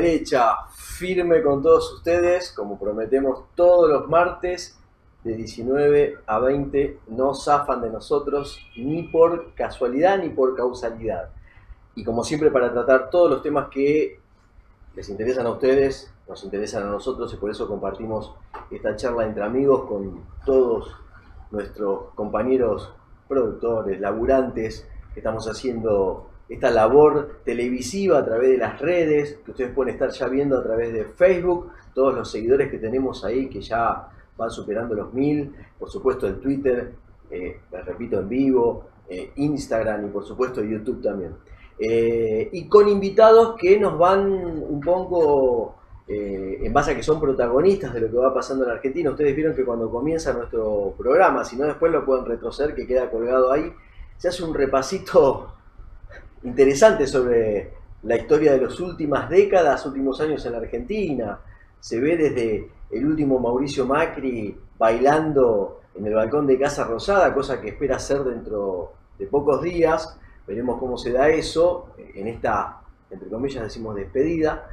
derecha, firme con todos ustedes, como prometemos todos los martes, de 19 a 20, no zafan de nosotros ni por casualidad ni por causalidad. Y como siempre para tratar todos los temas que les interesan a ustedes, nos interesan a nosotros y por eso compartimos esta charla entre amigos con todos nuestros compañeros productores, laburantes, que estamos haciendo esta labor televisiva a través de las redes, que ustedes pueden estar ya viendo a través de Facebook, todos los seguidores que tenemos ahí que ya van superando los mil, por supuesto el Twitter, eh, les repito en vivo, eh, Instagram y por supuesto YouTube también. Eh, y con invitados que nos van un poco en base a que son protagonistas de lo que va pasando en Argentina. Ustedes vieron que cuando comienza nuestro programa, si no después lo pueden retroceder, que queda colgado ahí, se hace un repasito interesante sobre la historia de las últimas décadas, últimos años en la Argentina. Se ve desde el último Mauricio Macri bailando en el balcón de Casa Rosada, cosa que espera hacer dentro de pocos días. Veremos cómo se da eso en esta, entre comillas, decimos despedida.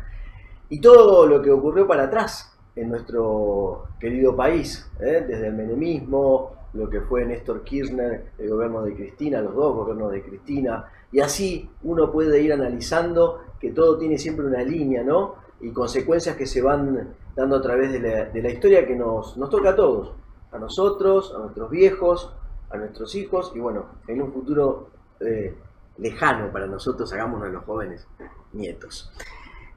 Y todo lo que ocurrió para atrás en nuestro querido país, ¿eh? desde el menemismo, lo que fue Néstor Kirchner, el gobierno de Cristina, los dos gobiernos de Cristina, y así uno puede ir analizando que todo tiene siempre una línea, ¿no? Y consecuencias que se van dando a través de la, historia que nos, toca a todos, a nosotros, a nuestros viejos, a nuestros hijos, y bueno, en un futuro eh, lejano para nosotros, hagámonos los jóvenes nietos.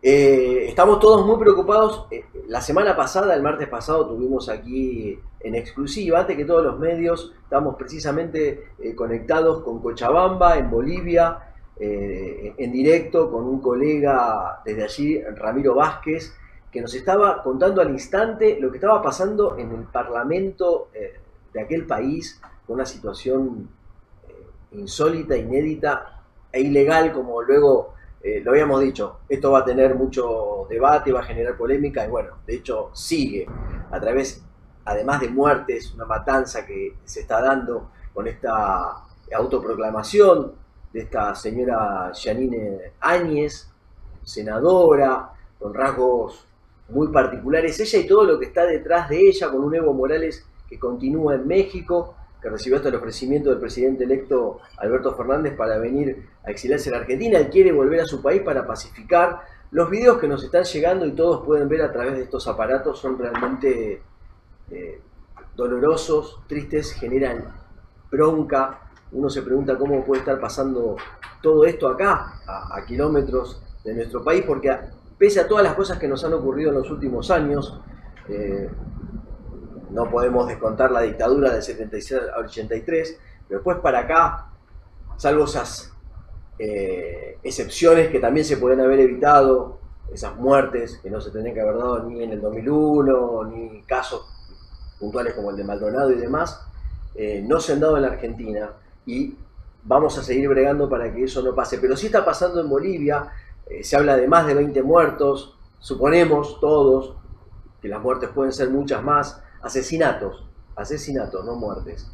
Eh, estamos todos muy preocupados. Eh, la semana pasada, el martes pasado, tuvimos aquí en exclusiva, antes que todos los medios, estamos precisamente eh, conectados con Cochabamba, en Bolivia, en directo con un colega desde allí, Ramiro Vázquez, que nos estaba contando al instante lo que estaba pasando en el Parlamento de aquel país, con una situación insólita, inédita e ilegal, como luego eh, lo habíamos dicho, esto va a tener mucho debate, va a generar polémica y bueno, de hecho sigue. A través, además de muertes, una matanza que se está dando con esta autoproclamación de esta señora Janine Áñez, senadora, con rasgos muy particulares, ella y todo lo que está detrás de ella, con un Evo Morales que continúa en México, que recibió hasta el ofrecimiento del presidente electo Alberto Fernández para venir a exiliarse en Argentina. Él quiere volver a su país para pacificar. Los videos que nos están llegando y todos pueden ver a través de estos aparatos son realmente eh, dolorosos, tristes, generan bronca. Uno se pregunta cómo puede estar pasando todo esto acá, a, kilómetros de nuestro país, porque pese a todas las cosas que nos han ocurrido en los últimos años, eh, no podemos descontar la dictadura del 76 al 83, pero después para acá, salvo esas eh, excepciones que también se pueden haber evitado, esas muertes que no se tendrían que haber dado ni en el 2001, ni casos puntuales como el de Maldonado y demás, eh, no se han dado en la Argentina y vamos a seguir bregando para que eso no pase. Pero sí está pasando en Bolivia, eh, se habla de más de 20 muertos, suponemos todos que las muertes pueden ser muchas más, asesinatos, asesinatos, no muertes.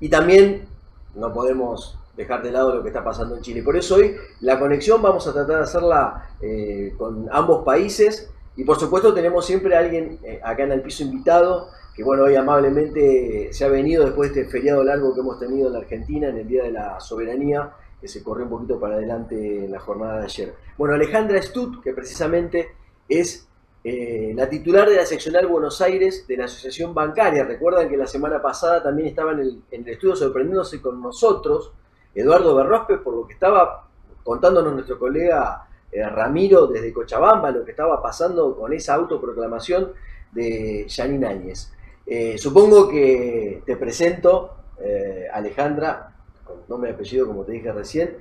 Y también no podemos dejar de lado lo que está pasando en Chile. Por eso hoy la conexión vamos a tratar de hacerla eh, con ambos países y por supuesto tenemos siempre a alguien eh, acá en el piso invitado que bueno, hoy amablemente se ha venido después de este feriado largo que hemos tenido en la Argentina en el Día de la Soberanía, que se corrió un poquito para adelante en la jornada de ayer. Bueno, Alejandra Stut, que precisamente es eh, la titular de la seccional Buenos Aires de la Asociación Bancaria. Recuerdan que la semana pasada también estaba en el, estudio sorprendiéndose con nosotros, Eduardo Berrospe, por lo que estaba contándonos nuestro colega eh, Ramiro desde Cochabamba, lo que estaba pasando con esa autoproclamación de Janine Áñez. Eh, supongo que te presento, Alejandra, con nombre y apellido como te dije recién,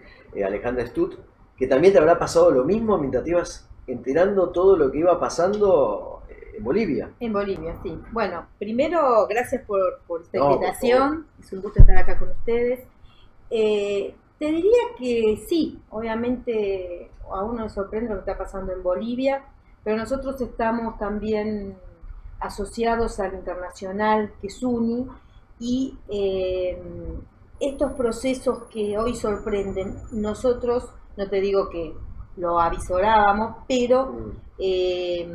Alejandra Stut, que también te habrá pasado lo mismo mientras te ibas enterando todo lo que iba pasando eh, en Bolivia. En Bolivia, sí. Bueno, primero, gracias por, esta invitación. es un gusto estar acá con ustedes. Eh, te diría que sí, obviamente a uno le sorprende lo que está pasando en Bolivia, pero nosotros estamos también asociados al internacional que es UNI y eh, estos procesos que hoy sorprenden, nosotros, no te digo que lo avisorábamos, pero mm. eh,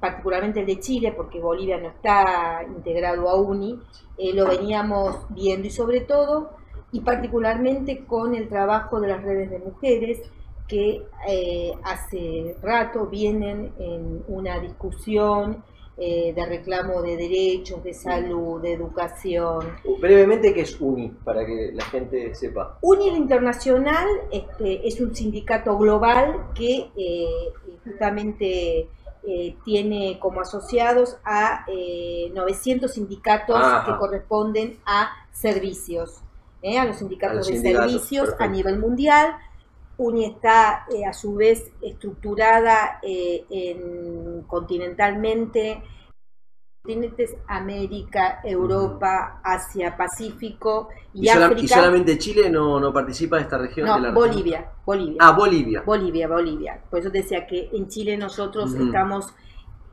particularmente el de Chile, porque Bolivia no está integrado a UNI, eh, lo veníamos viendo y sobre todo, y particularmente con el trabajo de las redes de mujeres, que eh, hace rato vienen en una discusión eh, de reclamo de derechos, de salud, de educación. Brevemente, ¿qué es UNI? Para que la gente sepa. UNI Internacional este, es un sindicato global que eh, justamente eh, tiene como asociados a 900 sindicatos que corresponden a servicios, a los sindicatos de servicios a nivel mundial. UNI está a su vez estructurada en, continentalmente continentes América, Europa, Asia, Pacífico y, África. ¿Y solamente Chile no, no participa de esta región? No, de la Bolivia, Bolivia. Ah, Bolivia. Bolivia, Bolivia. Por eso decía que en Chile nosotros estamos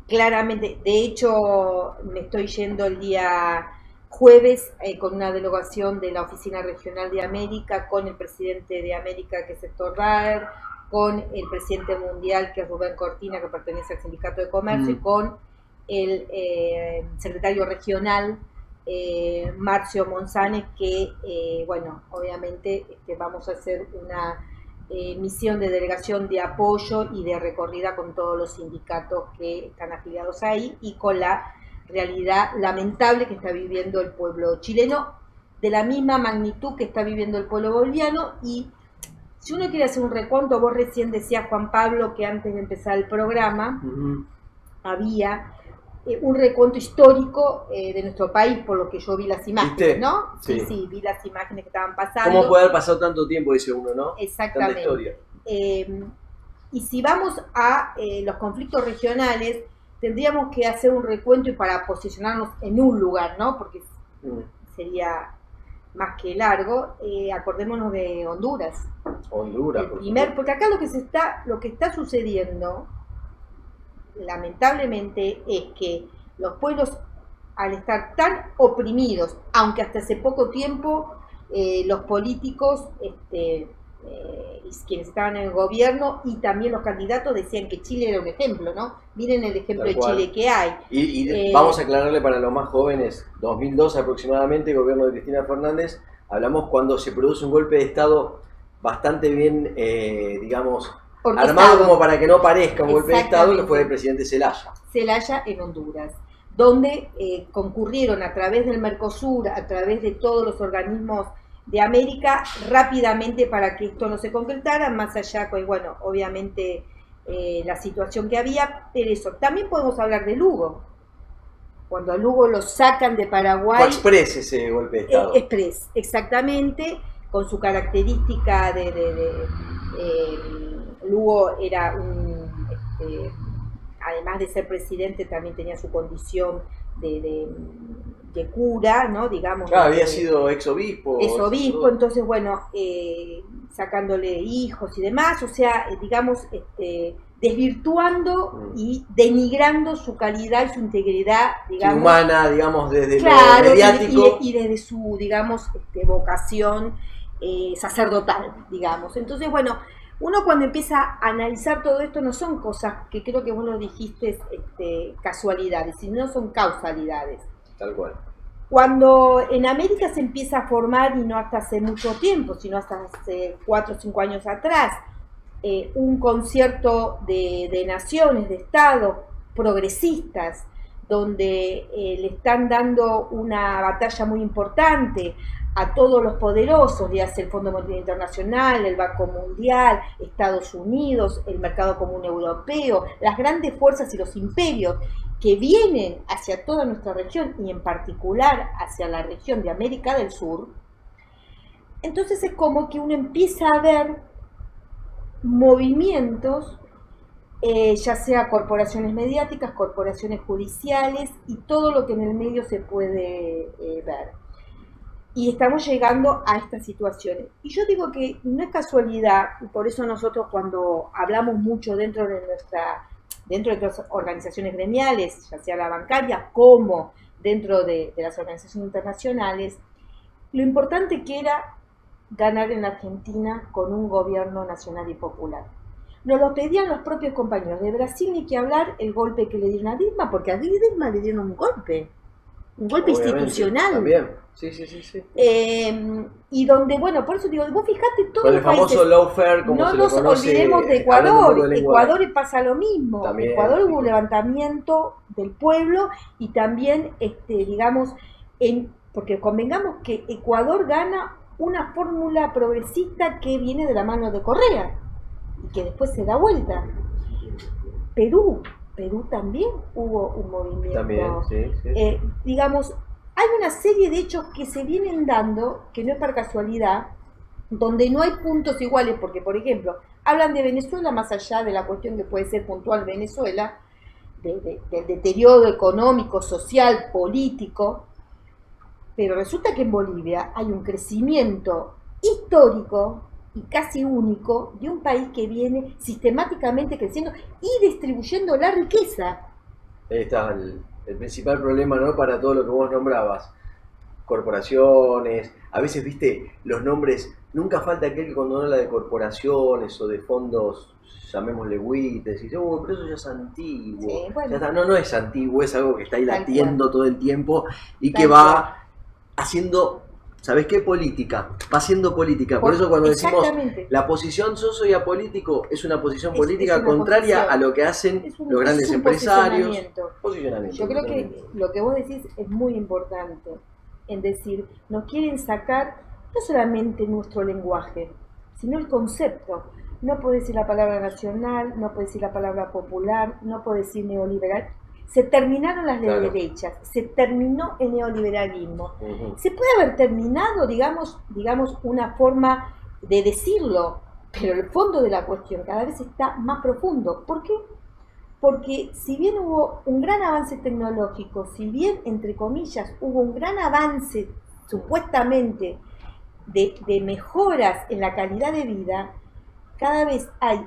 claramente, de hecho me estoy yendo el día jueves eh, con una delegación de la Oficina Regional de América, con el presidente de América que es Héctor Raer, con el presidente mundial que es Rubén Cortina que pertenece al Sindicato de Comercio, y con el eh, secretario regional eh, Marcio Monzanes, que, eh, bueno, obviamente este, vamos a hacer una misión de delegación de apoyo y de recorrida con todos los sindicatos que están afiliados ahí y con la realidad lamentable que está viviendo el pueblo chileno, de la misma magnitud que está viviendo el pueblo boliviano y si uno quiere hacer un recuento, vos recién decías, Juan Pablo, que antes de empezar el programa había eh, un recuento histórico eh, de nuestro país, por lo que yo vi las imágenes, ¿no? Sí. sí, vi las imágenes que estaban pasando. ¿Cómo puede haber pasado tanto tiempo, dice uno, no? Exactamente. historia. Eh, y si vamos a los conflictos regionales, tendríamos que hacer un recuento y para posicionarnos en un lugar, ¿no? Porque mm. sería más que largo, acordémonos de Honduras. Honduras, el primer, porque acá lo que se está, lo que está sucediendo lamentablemente es que los pueblos, al estar tan oprimidos, aunque hasta hace poco tiempo eh, los políticos, este, eh, quienes estaban en el gobierno y también los candidatos decían que Chile era un ejemplo, ¿no? Miren el ejemplo de Chile que hay. Y, eh, vamos a aclararle para los más jóvenes, 2002 aproximadamente, gobierno de Cristina Fernández, hablamos cuando se produce un golpe de Estado bastante bien, digamos, Armado como para que no parezca un golpe de Estado, que fue el presidente Zelaya. Zelaya en Honduras, donde eh, concurrieron a través del Mercosur, a través de todos los organismos de América, rápidamente para que esto no se concretara, más allá, pues bueno, obviamente eh, la situación que había, pero eso. También podemos hablar de Lugo. Cuando a Lugo lo sacan de Paraguay. Express ese golpe de Estado. Eh, express, exactamente, con su característica de, Lugo era un, este, además de ser presidente, también tenía su condición de, cura, ¿no? Digamos. Claro, había sido ex obispo. Ex obispo, entonces, bueno, eh, sacándole hijos y demás, o sea, eh, digamos, este, desvirtuando mm. y denigrando su calidad y su integridad, digamos. humana, digamos, desde lo mediático. Y, desde su, digamos, este, vocación eh, sacerdotal, digamos. Entonces, bueno, uno cuando empieza a analizar todo esto no son cosas que creo que vos lo dijiste este, casualidades, sino son causalidades. Cuando en América se empieza a formar, y no hasta hace mucho tiempo, sino hasta hace cuatro o cinco años atrás, eh, un concierto de, naciones, de estados progresistas, donde eh, le están dando una batalla muy importante a todos los poderosos, ya sea el Fondo Monetario Internacional, el Banco Mundial, Estados Unidos, el Mercado Común Europeo, las grandes fuerzas y los imperios que vienen hacia toda nuestra región y en particular hacia la región de América del Sur, entonces es como que uno empieza a ver movimientos, eh, ya sea corporaciones mediáticas, corporaciones judiciales y todo lo que en el medio se puede eh, ver y estamos llegando a estas situaciones. Y yo digo que no es casualidad, y por eso nosotros cuando hablamos mucho dentro de nuestra, dentro de las organizaciones gremiales, ya sea la bancaria como dentro de, las organizaciones internacionales, lo importante que era ganar en Argentina con un gobierno nacional y popular. nos lo pedían los propios compañeros. De Brasil ni que hablar el golpe que le dieron a Dilma, porque a Dilma le dieron un golpe, un golpe institucional. También, sí, sí, sí. sí. Eh, y donde, bueno, por eso digo, vos fijate todos Con el famoso lawfare, como no se nos olvidemos de Ecuador. Ecuador pasa lo mismo. En Ecuador hubo un levantamiento del pueblo y también, este, digamos, en, porque convengamos que Ecuador gana una fórmula progresista que viene de la mano de Correa y que después se da vuelta. Perú, Perú también hubo un movimiento. También, sí, sí. Eh, digamos, hay una serie de hechos que se vienen dando, que no es por casualidad, donde no hay puntos iguales, porque por ejemplo, hablan de Venezuela más allá de la cuestión que puede ser puntual Venezuela, del deterioro económico, social, político, pero resulta que en Bolivia hay un crecimiento histórico y casi único de un país que viene sistemáticamente creciendo y distribuyendo la riqueza. Ahí está el, principal problema, ¿no? Para todo lo que vos nombrabas. Corporaciones, a veces, viste, los nombres, nunca falta aquel que cuando habla de corporaciones o de fondos, llamémosle WITES, y dice, oh, pero eso ya es antiguo. No, no es antiguo, es algo que está ahí latiendo todo el tiempo y que va haciendo, ¿sabes qué? Política. Va haciendo política. Por, eso cuando decimos la posición yo soy apolítico, es una posición política contraria a lo que hacen los grandes empresarios. Posicionamiento. Yo creo que lo que vos decís es muy importante. En decir, nos quieren sacar no solamente nuestro lenguaje, sino el concepto. No puede decir la palabra nacional, no puede decir la palabra popular, no puede decir neoliberal se terminaron las derechas, se terminó el neoliberalismo. Se puede haber terminado, digamos, digamos, una forma de decirlo, pero el fondo de la cuestión cada vez está más profundo. ¿Por qué? Porque si bien hubo un gran avance tecnológico, si bien, entre comillas, hubo un gran avance supuestamente de, de mejoras en la calidad de vida, cada vez hay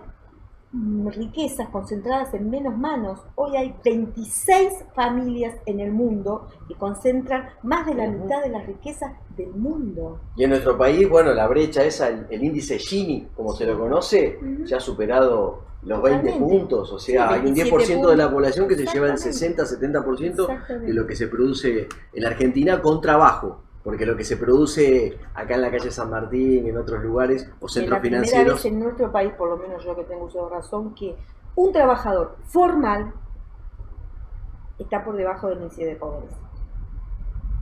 riquezas concentradas en menos manos. Hoy hay 26 familias en el mundo que concentran más de la mitad de las riquezas del mundo. Y en nuestro país, bueno, la brecha esa, el, índice Gini, como se lo conoce, ya ha superado los 20 puntos, o sea, hay un 10% de la población que se lleva el 60-70% de lo que se produce en Argentina con trabajo porque lo que se produce acá en la calle San Martín, en otros lugares o centros financieros. Vez en nuestro país, por lo menos yo que tengo uso de razón, que un trabajador formal está por debajo del índice de pobreza.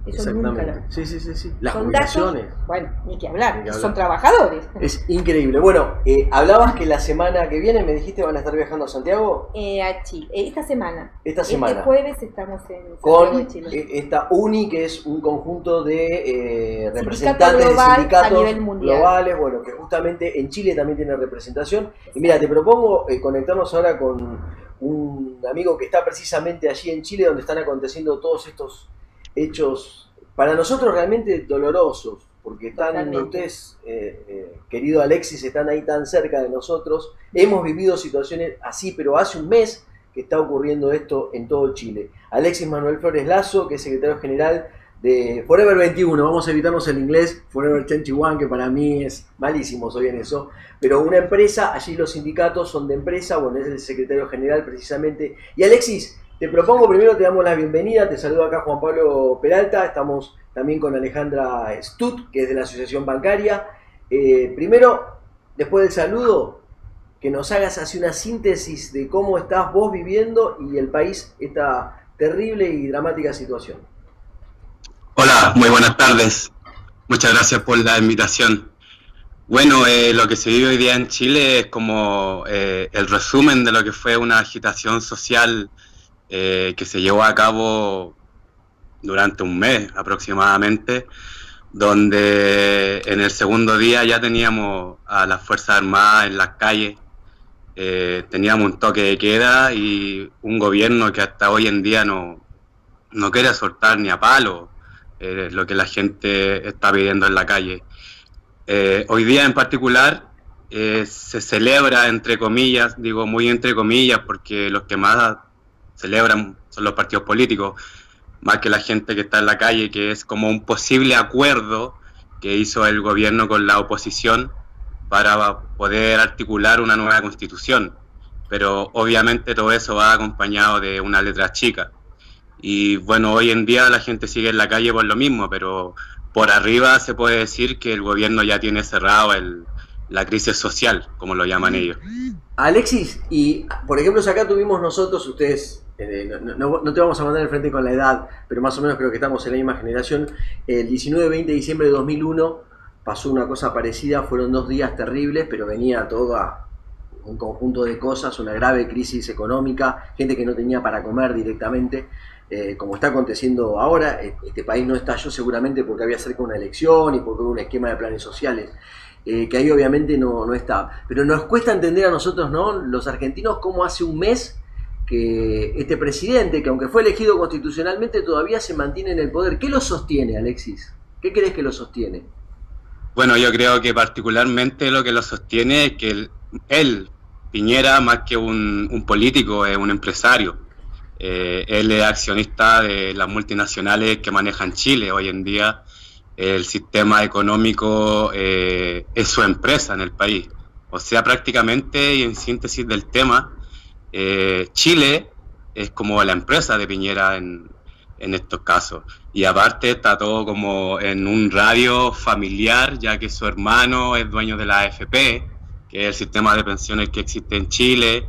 Exactamente. Sí, sí, sí, sí. Las jubilaciones. bueno, ni que hablar, son trabajadores. Es increíble. Bueno, eh, hablabas que la semana que viene me dijiste van a estar viajando a Santiago. Eh, a Chile. Eh, esta semana. Esta este semana. Este jueves estamos en Santiago Con eh, esta UNI, que es un conjunto de representantes de sindicatos globales, bueno, que justamente en Chile también tiene representación. Y mira, te propongo conectarnos ahora con un amigo que está precisamente allí en Chile, donde están aconteciendo todos estos hechos para nosotros realmente dolorosos, porque están ustedes, eh, eh, querido Alexis, están ahí tan cerca de nosotros. Hemos vivido situaciones así, pero hace un mes que está ocurriendo esto en todo Chile. Alexis Manuel Flores Lazo, que es secretario general de Forever 21, vamos a evitarnos el inglés, Forever 21, que para mí es malísimo, soy en eso, pero una empresa, allí los sindicatos son de empresa, bueno, es el secretario general precisamente. Y Alexis, te propongo primero, te damos la bienvenida, te saludo acá Juan Pablo Peralta, estamos también con Alejandra Stut, que es de la Asociación Bancaria. Eh, primero, después del saludo, que nos hagas así una síntesis de cómo estás vos viviendo y el país esta terrible y dramática situación. Hola, muy buenas tardes. Muchas gracias por la invitación. Bueno, eh, lo que se vive hoy día en Chile es como eh, el resumen de lo que fue una agitación social eh, que se llevó a cabo durante un mes aproximadamente, donde en el segundo día ya teníamos a las Fuerzas Armadas en las calles, eh, teníamos un toque de queda y un gobierno que hasta hoy en día no, no quiere soltar ni a palo eh, lo que la gente está pidiendo en la calle. hoy día en particular se celebra, entre comillas, digo muy entre comillas, porque los que más celebran son los partidos políticos, más que la gente que está en la calle, que es como un posible acuerdo que hizo el gobierno con la oposición para poder articular una nueva constitución. Pero obviamente todo eso va acompañado de una letra chica. Y bueno, hoy en día la gente sigue en la calle por lo mismo, pero por arriba se puede decir que el gobierno ya tiene cerrado el, la crisis social, como lo llaman ellos. Alexis, y por ejemplo, si acá tuvimos nosotros, ustedes, eh, no, te vamos a mandar el frente con la edad, pero más o menos creo que estamos en la misma generación, el 19-20 de diciembre de 2001 pasó una cosa parecida, fueron dos días terribles, pero venía todo a un conjunto de cosas, una grave crisis económica, gente que no tenía para comer directamente. Eh, como está aconteciendo ahora, e-, este país no estalló seguramente porque había cerca una elección y porque hubo un esquema de planes sociales. Eh, que ahí obviamente no, no está. Pero nos cuesta entender a nosotros, ¿no? Los argentinos, cómo hace un mes que este presidente, que aunque fue elegido constitucionalmente, todavía se mantiene en el poder. ¿Qué lo sostiene, Alexis? ¿Qué crees que lo sostiene? Bueno, yo creo que particularmente lo que lo sostiene es que él, Piñera, más que un, político, es un empresario. Eh, él es accionista de las multinacionales que manejan Chile hoy en día el sistema económico eh, es su empresa en el país. O sea, prácticamente, y en síntesis del tema, eh, Chile es como la empresa de Piñera en, en estos casos. Y aparte está todo como en un radio familiar, ya que su hermano es dueño de la AFP, que es el sistema de pensiones que existe en Chile,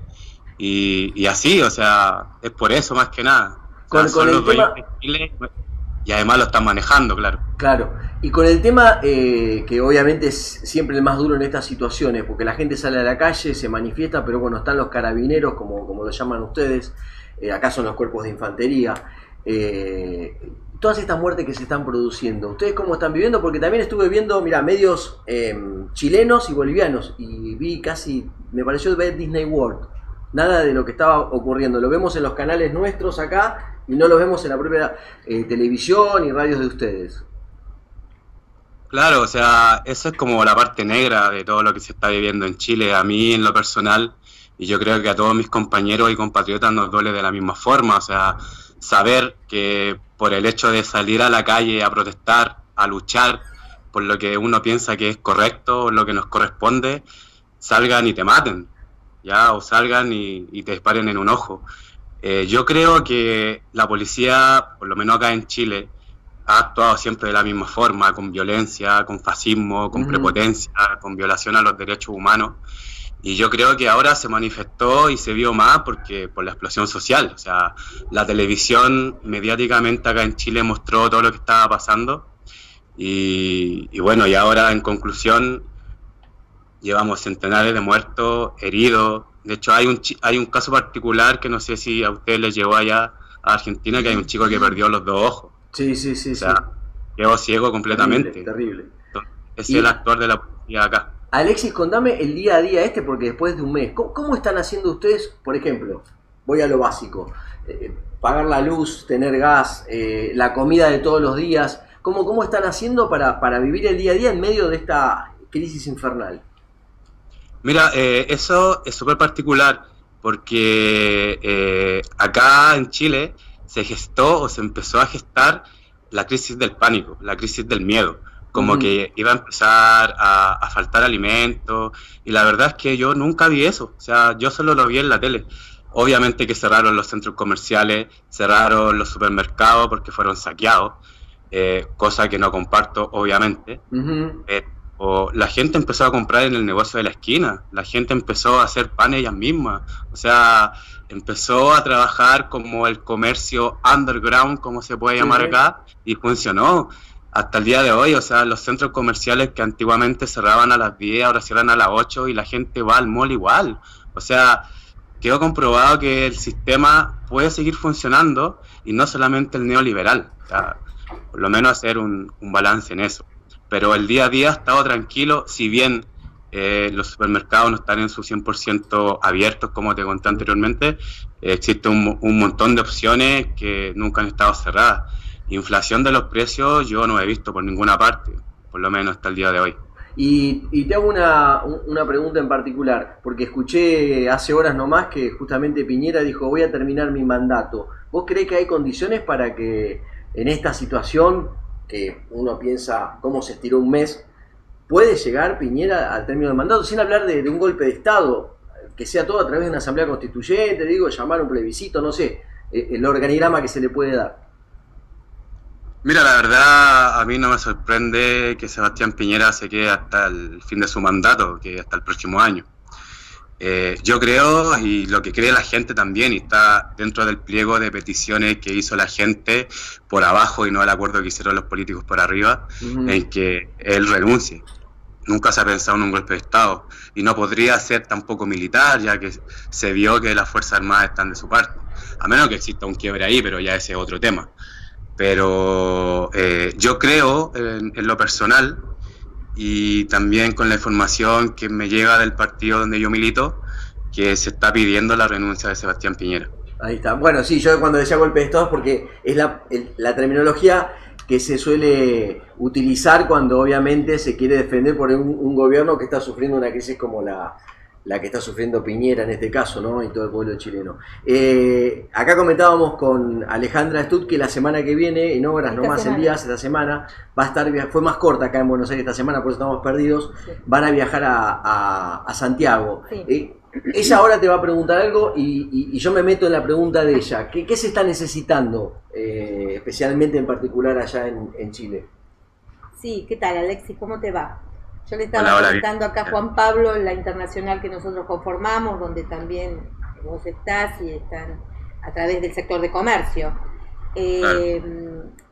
y, así, o sea, es por eso más que nada. Con, el tema... Chile, y además lo están manejando, claro. Claro, y con el tema eh, que obviamente es siempre el más duro en estas situaciones, porque la gente sale a la calle, se manifiesta, pero bueno, están los carabineros, como, como lo llaman ustedes, eh, acá son los cuerpos de infantería, eh, todas estas muertes que se están produciendo, ¿ustedes cómo están viviendo? Porque también estuve viendo, mira, medios em, chilenos y bolivianos, y vi casi, me pareció ver Disney World, nada de lo que estaba ocurriendo, lo vemos en los canales nuestros acá, y no lo vemos en la propia eh, televisión y radios de ustedes. Claro, o sea, eso es como la parte negra de todo lo que se está viviendo en Chile. A mí, en lo personal, y yo creo que a todos mis compañeros y compatriotas nos duele de la misma forma. O sea, saber que por el hecho de salir a la calle a protestar, a luchar por lo que uno piensa que es correcto, lo que nos corresponde, salgan y te maten, ya, o salgan y, y te disparen en un ojo. Eh, yo creo que la policía, por lo menos acá en Chile, ha actuado siempre de la misma forma, con violencia, con fascismo, con prepotencia, con violación a los derechos humanos. Y yo creo que ahora se manifestó y se vio más porque por la explosión social. O sea, la televisión mediáticamente acá en Chile mostró todo lo que estaba pasando. Y, y bueno, y ahora en conclusión, llevamos centenares de muertos, heridos, de hecho, hay un, hay un caso particular que no sé si a usted le llegó allá a Argentina, que hay un chico que perdió los dos ojos. Sí, sí, sí. O sea, quedó ciego completamente. Terrible. es el actual de la policía acá. Alexis, contame el día a día este, porque después de un mes, ¿cómo, están haciendo ustedes, por ejemplo, voy a lo básico, eh, pagar la luz, tener gas, eh, la comida de todos los días, ¿cómo, cómo están haciendo para, para vivir el día a día en medio de esta crisis infernal? Mira, eh, eso es súper particular porque eh, acá en Chile se gestó o se empezó a gestar la crisis del pánico, la crisis del miedo, como que iba a empezar a, faltar alimentos y la verdad es que yo nunca vi eso, o sea, yo solo lo vi en la tele. Obviamente que cerraron los centros comerciales, cerraron los supermercados porque fueron saqueados, eh, cosa que no comparto, obviamente la gente empezó a comprar en el negocio de la esquina, la gente empezó a hacer pan ellas mismas, o sea, empezó a trabajar como el comercio underground, como se puede llamar acá, y funcionó. Hasta el día de hoy, o sea, los centros comerciales que antiguamente cerraban a las 10, ahora cierran a las 8 y la gente va al mall igual, o sea, quedó comprobado que el sistema puede seguir funcionando y no solamente el neoliberal, o sea, por lo menos hacer un balance en eso pero el día a día ha estado tranquilo, si bien eh, los supermercados no están en su 100% abiertos, como te conté anteriormente, existe un, montón de opciones que nunca han estado cerradas. Inflación de los precios yo no he visto por ninguna parte, por lo menos hasta el día de hoy. Y, te hago una, una, pregunta en particular, porque escuché hace horas nomás que justamente Piñera dijo voy a terminar mi mandato. ¿Vos crees que hay condiciones para que en esta situación que uno piensa cómo se estiró un mes, ¿Puede llegar Piñera al término del mandato sin hablar de, un golpe de Estado? Que sea todo a través de una asamblea constituyente, digo, llamar un plebiscito, no sé, eh, el organigrama que se le puede dar. Mira, la verdad, a mí no me sorprende que Sebastián Piñera se quede hasta el fin de su mandato, que hasta el próximo año. Eh, yo creo, y lo que cree la gente también, y está dentro del pliego de peticiones que hizo la gente por abajo y no el acuerdo que hicieron los políticos por arriba, en que él renuncie. Nunca se ha pensado en un golpe de Estado y no podría ser tampoco militar, ya que se vio que las Fuerzas Armadas están de su parte. A menos que exista un quiebre ahí, pero ya ese es otro tema. Pero eh, yo creo en, lo personal y también con la información que me llega del partido donde yo milito, que se está pidiendo la renuncia de Sebastián Piñera. Ahí está. Bueno, sí, yo cuando decía golpe de Estado porque es la, la terminología que se suele utilizar cuando obviamente se quiere defender por un gobierno que está sufriendo una crisis como la, la que está sufriendo Piñera en este caso, ¿no? Y todo el pueblo chileno. Eh, acá comentábamos con Alejandra Stud que la semana que viene, en horas, no más en días, esta semana, va a estar, fue más corta acá en Buenos Aires esta semana, por eso estamos perdidos, van a viajar a, Santiago. Eh, ella ahora te va a preguntar algo y, yo me meto en la pregunta de ella. ¿Qué, se está necesitando, eh, especialmente en particular allá en, en Chile? Sí, ¿qué tal Alexis? ¿Cómo te va? Yo le estaba contando acá a Juan Pablo, la internacional que nosotros conformamos, donde también vos estás y están a través del sector de comercio. Eh,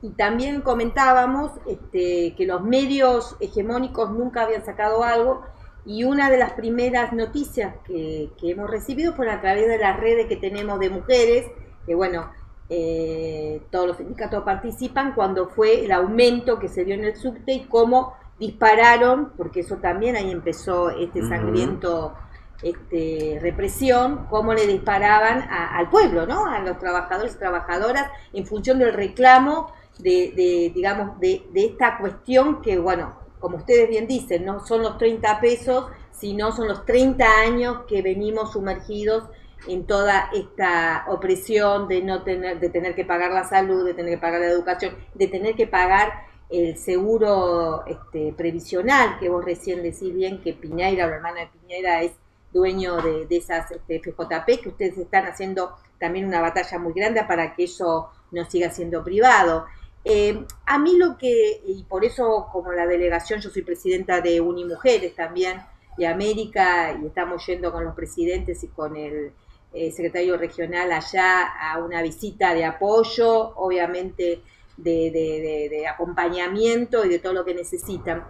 y también comentábamos este, que los medios hegemónicos nunca habían sacado algo y una de las primeras noticias que, hemos recibido fue a través de las redes que tenemos de mujeres, que bueno, eh, todos los sindicatos participan, cuando fue el aumento que se dio en el subte y cómo dispararon, porque eso también ahí empezó este sangriento este, represión, cómo le disparaban al pueblo, ¿no? A los trabajadores y trabajadoras en función del reclamo de, digamos, de, esta cuestión que, bueno, como ustedes bien dicen, no son los 30 pesos, sino son los 30 años que venimos sumergidos en toda esta opresión de no tener, de tener que pagar la salud, de tener que pagar la educación, de tener que pagar el seguro este, previsional, que vos recién decís bien que Piñera, la hermana de Piñera, es dueño de, esas este, FJP, que ustedes están haciendo también una batalla muy grande para que eso no siga siendo privado. Eh, a mí lo que, y por eso como la delegación, yo soy presidenta de Unimujeres también de América y estamos yendo con los presidentes y con el eh, secretario regional allá a una visita de apoyo, obviamente de, acompañamiento y de todo lo que necesitan.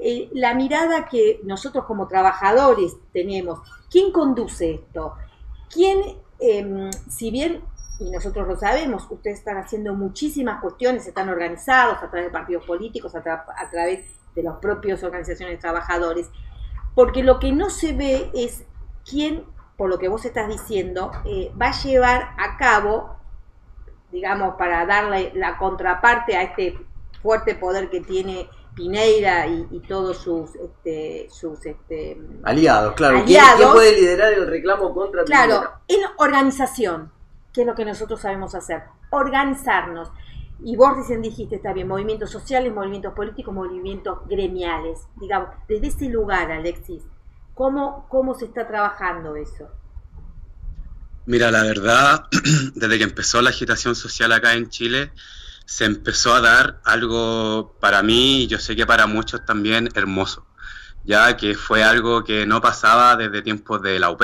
Eh, la mirada que nosotros como trabajadores tenemos, ¿quién conduce esto? ¿Quién, em, si bien, y nosotros lo sabemos, ustedes están haciendo muchísimas cuestiones, están organizados a través de partidos políticos, a, través de las propias organizaciones de trabajadores, porque lo que no se ve es quién, por lo que vos estás diciendo, eh, va a llevar a cabo digamos, para darle la contraparte a este fuerte poder que tiene Pineira y, todos sus este, sus este, aliados, claro. ¿Quién, puede liderar el reclamo contra Claro, en organización, que es lo que nosotros sabemos hacer, organizarnos. Y vos recién dijiste, está bien, movimientos sociales, movimientos políticos, movimientos gremiales. Digamos, desde ese lugar, Alexis, ¿cómo, cómo se está trabajando eso? Mira, la verdad, desde que empezó la agitación social acá en Chile, se empezó a dar algo para mí, y yo sé que para muchos también, hermoso, ya que fue algo que no pasaba desde tiempos de la UP,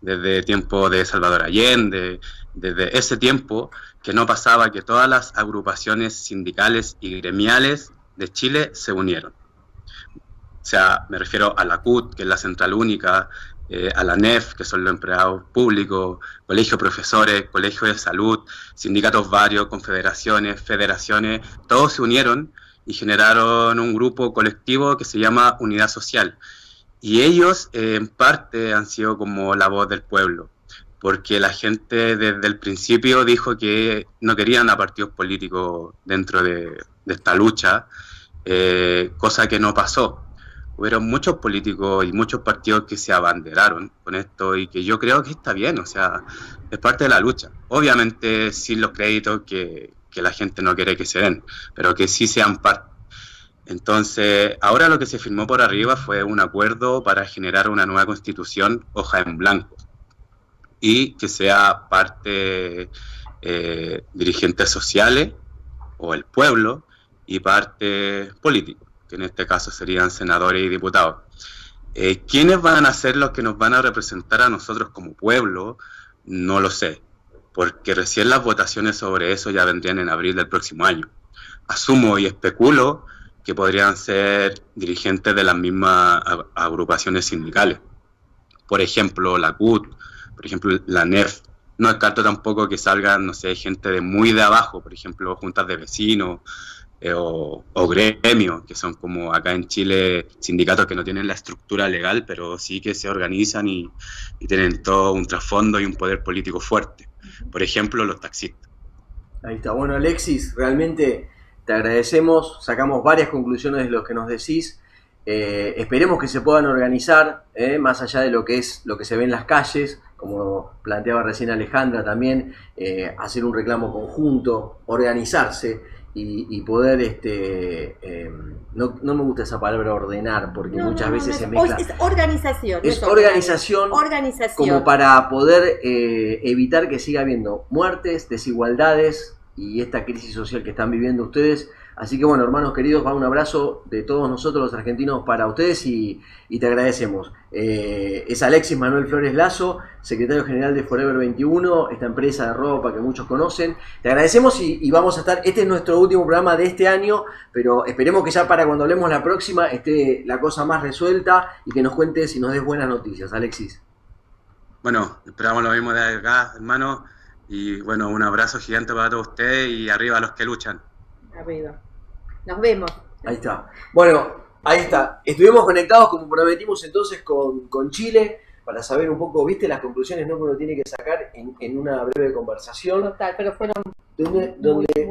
desde tiempos de Salvador Allende, desde ese tiempo que no pasaba que todas las agrupaciones sindicales y gremiales de Chile se unieron. O sea, me refiero a la CUT, que es la central única, eh, a la NEF, que son los empleados públicos, colegios profesores, colegios de salud, sindicatos varios, confederaciones, federaciones, todos se unieron y generaron un grupo colectivo que se llama Unidad Social. Y ellos eh, en parte han sido como la voz del pueblo, porque la gente desde el principio dijo que no querían a partidos políticos dentro de, esta lucha, eh, cosa que no pasó hubieron muchos políticos y muchos partidos que se abanderaron con esto y que yo creo que está bien, o sea, es parte de la lucha. Obviamente sin los créditos que, la gente no quiere que se den, pero que sí sean parte. Entonces, ahora lo que se firmó por arriba fue un acuerdo para generar una nueva constitución hoja en blanco y que sea parte eh, dirigentes sociales o el pueblo y parte político, en este caso serían senadores y diputados. Eh, ¿Quiénes van a ser los que nos van a representar a nosotros como pueblo? No lo sé, porque recién las votaciones sobre eso ya vendrían en abril del próximo año. Asumo y especulo que podrían ser dirigentes de las mismas agrupaciones sindicales. Por ejemplo, la CUT, por ejemplo, la NEF. No descarto tampoco que salgan, no sé, gente de muy de abajo, por ejemplo, juntas de vecinos eh, o, gremios, que son como acá en Chile sindicatos que no tienen la estructura legal, pero sí que se organizan y, tienen todo un trasfondo y un poder político fuerte. Por ejemplo, los taxistas. Ahí está. Bueno, Alexis, realmente te agradecemos, sacamos varias conclusiones de lo que nos decís. Eh, esperemos que se puedan organizar, eh, más allá de lo que es lo que se ve en las calles, como planteaba recién Alejandra también, hacer un reclamo conjunto, organizarse y, poder, este, no, me gusta esa palabra ordenar, porque muchas veces se mezcla. Es organización. Es organización, organización, como para poder evitar que siga habiendo muertes, desigualdades, y esta crisis social que están viviendo ustedes. Así que bueno, hermanos queridos, va un abrazo de todos nosotros los argentinos para ustedes y, te agradecemos. Eh, es Alexis Manuel Flores Lazo, secretario general de Forever 21, esta empresa de ropa que muchos conocen. Te agradecemos y, vamos a estar, este es nuestro último programa de este año, pero esperemos que ya para cuando hablemos la próxima esté la cosa más resuelta y que nos cuentes y nos des buenas noticias, Alexis. Bueno, esperamos lo mismo de acá, hermano. Y bueno, un abrazo gigante para todos ustedes y arriba a los que luchan. Arriba. Nos vemos. Ahí está. Bueno, ahí está. Estuvimos conectados, como prometimos entonces, con, Chile para saber un poco, viste, las conclusiones ¿no? que uno tiene que sacar en, una breve conversación. Total, pero fueron donde,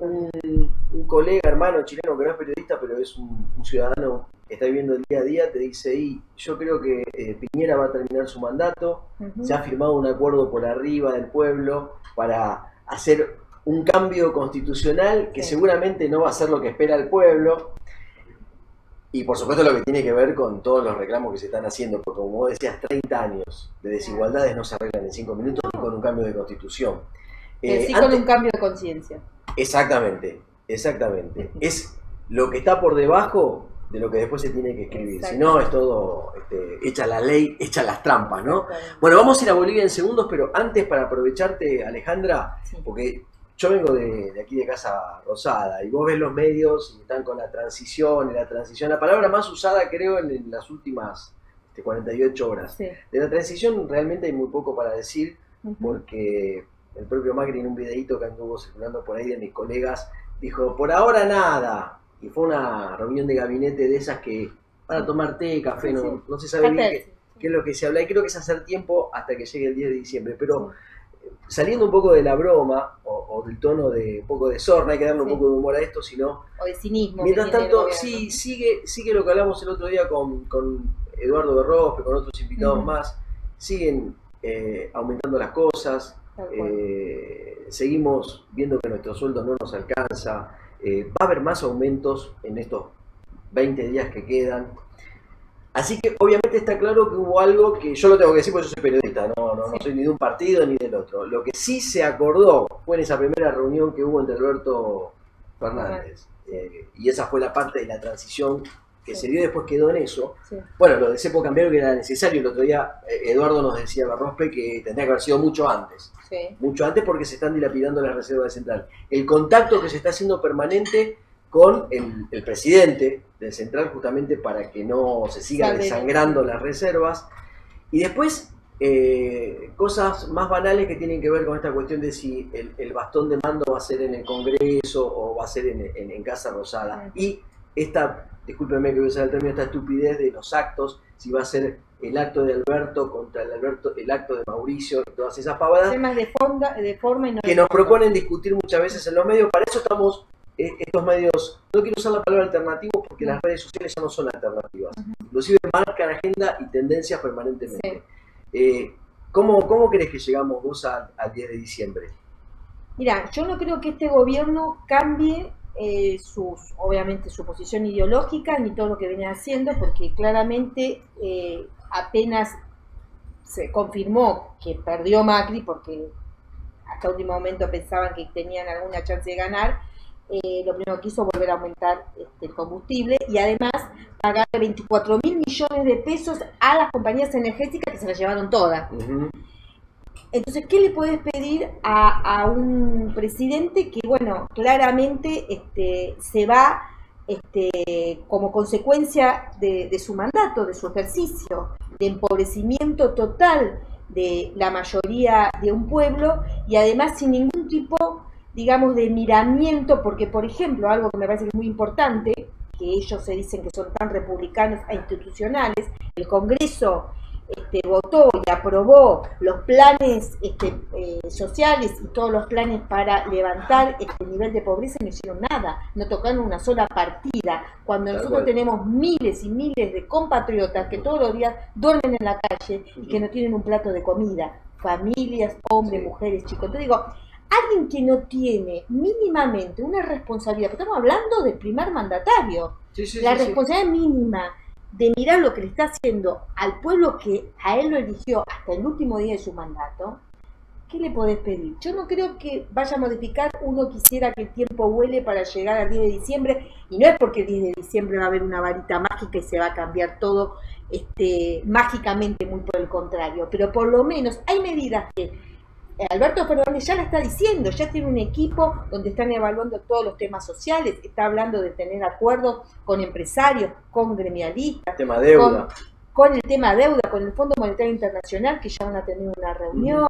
un, colega, hermano chileno que no es periodista, pero es un, ciudadano que está viviendo el día a día, te dice, y yo creo que eh, Piñera va a terminar su mandato, se ha firmado un acuerdo por arriba del pueblo para hacer un cambio constitucional que seguramente no va a ser lo que espera el pueblo. Y por supuesto lo que tiene que ver con todos los reclamos que se están haciendo, porque como vos decías, 30 años de desigualdades no se arreglan en 5 minutos ni con un cambio de constitución. Eh, sí con un cambio de conciencia. Exactamente, exactamente. Es lo que está por debajo de lo que después se tiene que escribir. Si no, es todo este, hecha la ley, hecha las trampas, ¿no? Bueno, vamos a ir a Bolivia en segundos, pero antes para aprovecharte, Alejandra, porque yo vengo de, aquí de Casa Rosada y vos ves los medios y están con la transición y la transición, la palabra más usada creo en, las últimas 48 este, horas. De la transición realmente hay muy poco para decir porque el propio Macri en un videito que anduvo circulando por ahí de mis colegas dijo, por ahora nada. Y fue una reunión de gabinete de esas que para tomar té, café, no, no se sabe bien qué, es lo que se habla. Y creo que es hacer tiempo hasta que llegue el 10 de diciembre. Pero saliendo un poco de la broma o, del tono de un poco de sorna, hay que darle un poco de humor a esto, sino... O de cinismo. Mientras tanto, sí, sigue, sigue lo que hablamos el otro día con, con Eduardo Berrospe, con otros invitados más, siguen eh, aumentando las cosas, eh, seguimos viendo que nuestro sueldo no nos alcanza. Eh, va a haber más aumentos en estos 20 días que quedan. Así que obviamente está claro que hubo algo que yo lo tengo que decir porque yo soy periodista, no, no, soy ni de un partido ni del otro. Lo que sí se acordó fue en esa primera reunión que hubo entre Alberto Fernández. Eh, y esa fue la parte de la transición que se dio después quedó en eso. Bueno, lo de Cepo cambiaron que era necesario. El otro día eh, Eduardo nos decía Barrospe que tendría que haber sido mucho antes. Mucho antes porque se están dilapidando las reservas de central. El contacto que se está haciendo permanente con el, presidente del central justamente para que no se sigan desangrando las reservas. Y después eh, cosas más banales que tienen que ver con esta cuestión de si el, bastón de mando va a ser en el Congreso o va a ser en, Casa Rosada. Y esta discúlpeme que voy a usar el término, esta estupidez de los actos, si va a ser el acto de Alberto contra el Alberto, el acto de Mauricio, y todas esas pavadas. Temas de, de forma y no Que nos proponen discutir muchas veces en los medios, para eso estamos, estos medios, no quiero usar la palabra alternativo porque las redes sociales ya no son alternativas, inclusive marcan agenda y tendencias permanentemente. Eh, ¿cómo, ¿Cómo crees que llegamos vos al 10 de diciembre? Mira, yo no creo que este gobierno cambie eh, sus, obviamente su posición ideológica ni todo lo que venía haciendo, porque claramente eh, apenas se confirmó que perdió Macri, porque hasta último momento pensaban que tenían alguna chance de ganar, eh, lo primero que hizo volver a aumentar este, el combustible y además pagar 24 mil millones de pesos a las compañías energéticas que se las llevaron todas. Entonces, ¿qué le puedes pedir a, un presidente que, bueno, claramente este, se va este, como consecuencia de, de, su mandato, de su ejercicio, de empobrecimiento total de la mayoría de un pueblo y además sin ningún tipo digamos, de miramiento, porque, por ejemplo, algo que me parece que es muy importante, que ellos se dicen que son tan republicanos e institucionales, el Congreso este, votó y aprobó los planes este, eh, sociales y todos los planes para levantar este nivel de pobreza y no hicieron nada, no tocaron una sola partida. Cuando nosotros tenemos miles y miles de compatriotas que todos los días duermen en la calle y que no tienen un plato de comida, familias, hombres, mujeres, chicos. Te digo, alguien que no tiene mínimamente una responsabilidad, estamos hablando del primer mandatario, la responsabilidad mínima de mirar lo que le está haciendo al pueblo que a él lo eligió hasta el último día de su mandato, ¿qué le podés pedir? Yo no creo que vaya a modificar, uno quisiera que el tiempo huele para llegar al 10 de diciembre, y no es porque el 10 de diciembre va a haber una varita mágica y se va a cambiar todo este, mágicamente, muy por el contrario, pero por lo menos hay medidas que Alberto Fernández ya la está diciendo, ya tiene un equipo donde están evaluando todos los temas sociales, está hablando de tener acuerdos con empresarios, con gremialistas, tema deuda. Con, el tema deuda, con el Fondo Monetario Internacional, que ya van a tener una reunión,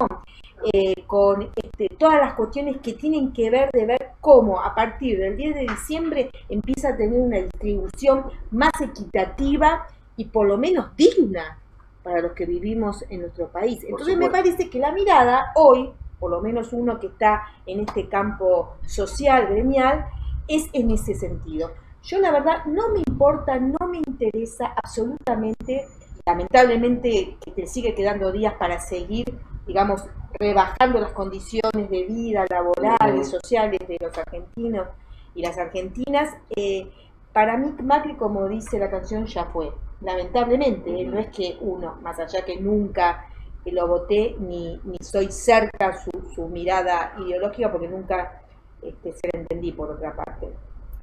eh, con este, todas las cuestiones que tienen que ver de ver cómo a partir del 10 de diciembre empieza a tener una distribución más equitativa y por lo menos digna para los que vivimos en nuestro país. Entonces me parece que la mirada hoy, por lo menos uno que está en este campo social, gremial, es en ese sentido. Yo la verdad no me importa, no me interesa absolutamente, lamentablemente que te sigue quedando días para seguir, digamos, rebajando las condiciones de vida laborales, sociales de los argentinos y las argentinas. Eh, para mí Macri, como dice la canción, ya fue lamentablemente, no es que uno, más allá que nunca lo voté, ni, ni soy cerca su, su mirada ideológica, porque nunca este, se la entendí por otra parte.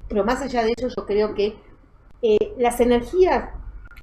Pero más allá de eso, yo creo que eh, las energías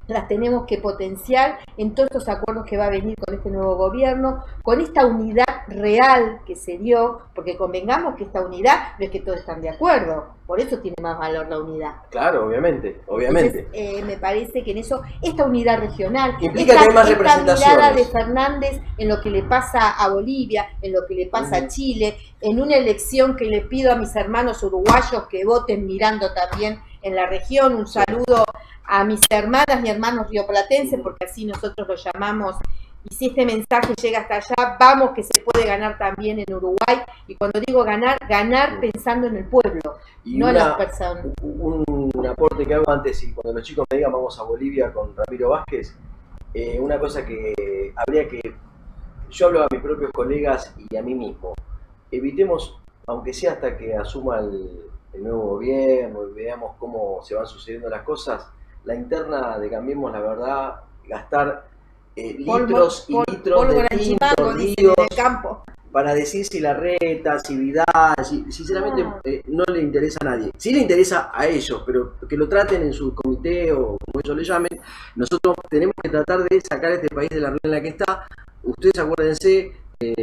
las tenemos que potenciar en todos estos acuerdos que va a venir con este nuevo gobierno, con esta unidad real que se dio, porque convengamos que esta unidad no es que todos están de acuerdo, por eso tiene más valor la unidad. Claro, obviamente, obviamente. Eh, me parece que en eso, esta unidad regional, implica que hay más representación. mirada de Fernández en lo que le pasa a Bolivia, en lo que le pasa a Chile, en una elección que le pido a mis hermanos uruguayos que voten mirando también en la región, un saludo a mis hermanas y hermanos rioplatenses, porque así nosotros lo llamamos, y si este mensaje llega hasta allá, vamos que se puede ganar también en Uruguay, y cuando digo ganar, ganar pensando en el pueblo, no en las personas. Un, aporte que hago antes, y cuando los chicos me digan vamos a Bolivia con Ramiro Vázquez, eh, una cosa que habría que, yo hablo a mis propios colegas y a mí mismo, evitemos, aunque sea hasta que asuma el, el nuevo gobierno y veamos cómo se van sucediendo las cosas, la interna de Cambiemos la Verdad, gastar eh, litros y litros de tinto, campo. para decir si la reta, si Vidal, sinceramente ah. eh, no le interesa a nadie. Sí le interesa a ellos, pero que lo traten en su comité o como ellos le llamen. Nosotros tenemos que tratar de sacar este país de la ruina en la que está. Ustedes acuérdense,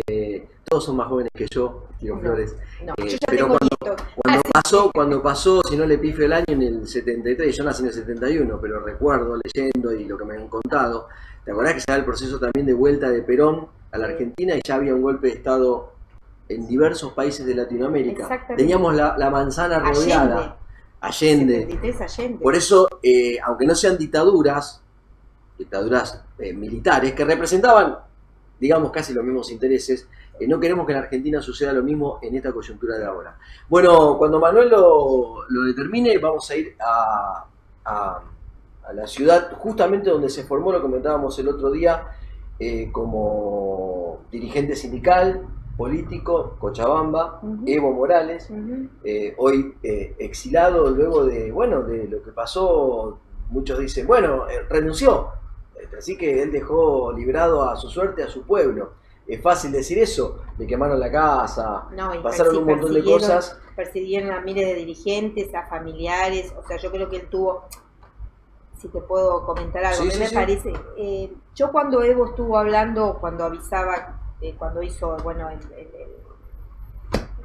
eh, todos son más jóvenes que yo, tiro flores. Eh, pero cuando, cuando pasó, cuando pasó, si no le pife el año en el 73, yo nací en el 71, pero recuerdo leyendo y lo que me han contado, ¿te acordás que se da el proceso también de vuelta de Perón a la Argentina y ya había un golpe de Estado en diversos países de Latinoamérica? Teníamos la, manzana rodeada. Allende. Por eso, eh, aunque no sean dictaduras, dictaduras militares, que representaban digamos, casi los mismos intereses. Eh, no queremos que en Argentina suceda lo mismo en esta coyuntura de ahora. Bueno, cuando Manuel lo, determine, vamos a ir a, la ciudad justamente donde se formó, lo comentábamos el otro día, eh, como dirigente sindical, político, Cochabamba, Evo Morales, eh, hoy eh, exilado luego de, bueno, de lo que pasó, muchos dicen, bueno, eh, renunció, así que él dejó librado a su suerte a su pueblo. Es fácil decir eso, le quemaron la casa, pasaron un montón de cosas. Persiguieron a miles de dirigentes, a familiares, o sea, yo creo que él tuvo si te puedo comentar algo. me parece, yo cuando Evo estuvo hablando, cuando avisaba eh, cuando hizo, bueno, el,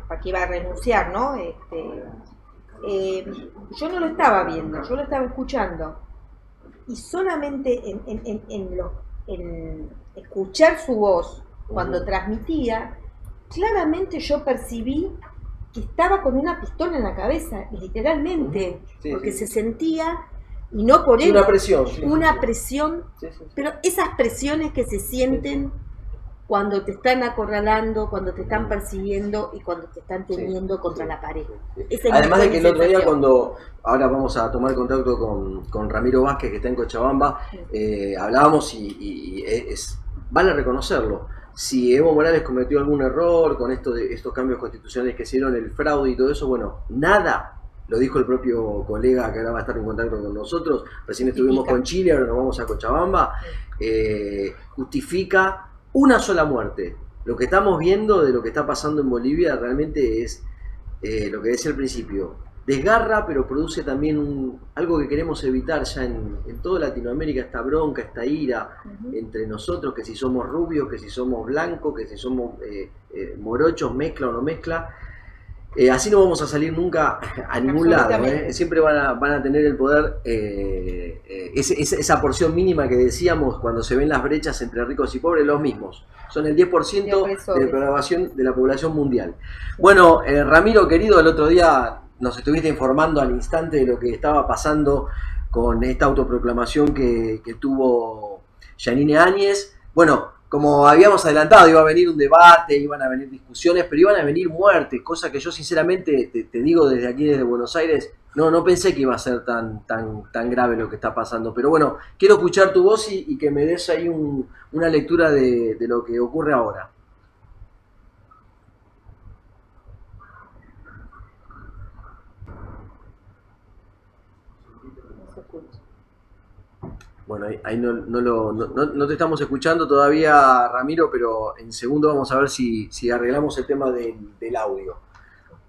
para que iba a renunciar, ¿no? Este, eh, yo no lo estaba viendo, yo lo estaba escuchando. Y solamente en, escuchar su voz cuando transmitía, claramente yo percibí que estaba con una pistola en la cabeza, literalmente, porque se sentía, y no por él, una presión, una presión, pero esas presiones que se sienten cuando te están acorralando, cuando te están persiguiendo y cuando te están teniendo contra la pared. Además de que el otro día cuando, ahora vamos a tomar contacto con, Ramiro Vázquez que está en Cochabamba, eh, hablábamos y, es, vale reconocerlo. Si Evo Morales cometió algún error con esto de estos cambios constitucionales que hicieron, el fraude y todo eso, bueno, nada, lo dijo el propio colega que ahora va a estar en contacto con nosotros, recién estuvimos con Chile, ahora nos vamos a Cochabamba, eh, justifica una sola muerte. Lo que estamos viendo de lo que está pasando en Bolivia realmente es eh, lo que decía al principio. Desgarra, pero produce también un, algo que queremos evitar ya en, toda Latinoamérica, esta bronca, esta ira entre nosotros, que si somos rubios, que si somos blancos, que si somos eh, eh, morochos, mezcla o no mezcla. Eh, así no vamos a salir nunca a ningún lado. ¿eh? Siempre van a, van a, tener el poder, eh, esa porción mínima que decíamos cuando se ven las brechas entre ricos y pobres, los mismos. Son el 10% de la población mundial. Bueno, Ramiro, querido, el otro día nos estuviste informando al instante de lo que estaba pasando con esta autoproclamación que, que tuvo Janine Áñez. Bueno, como habíamos adelantado, iba a venir un debate, iban a venir discusiones, pero iban a venir muertes, cosa que yo sinceramente te, digo desde aquí, desde Buenos Aires, no, no pensé que iba a ser tan, tan, tan grave lo que está pasando. Pero bueno, quiero escuchar tu voz y, que me des ahí una lectura de, lo que ocurre ahora. Bueno, ahí, no, no, lo, no, te estamos escuchando todavía, Ramiro, pero en segundo vamos a ver si, si arreglamos el tema del, audio.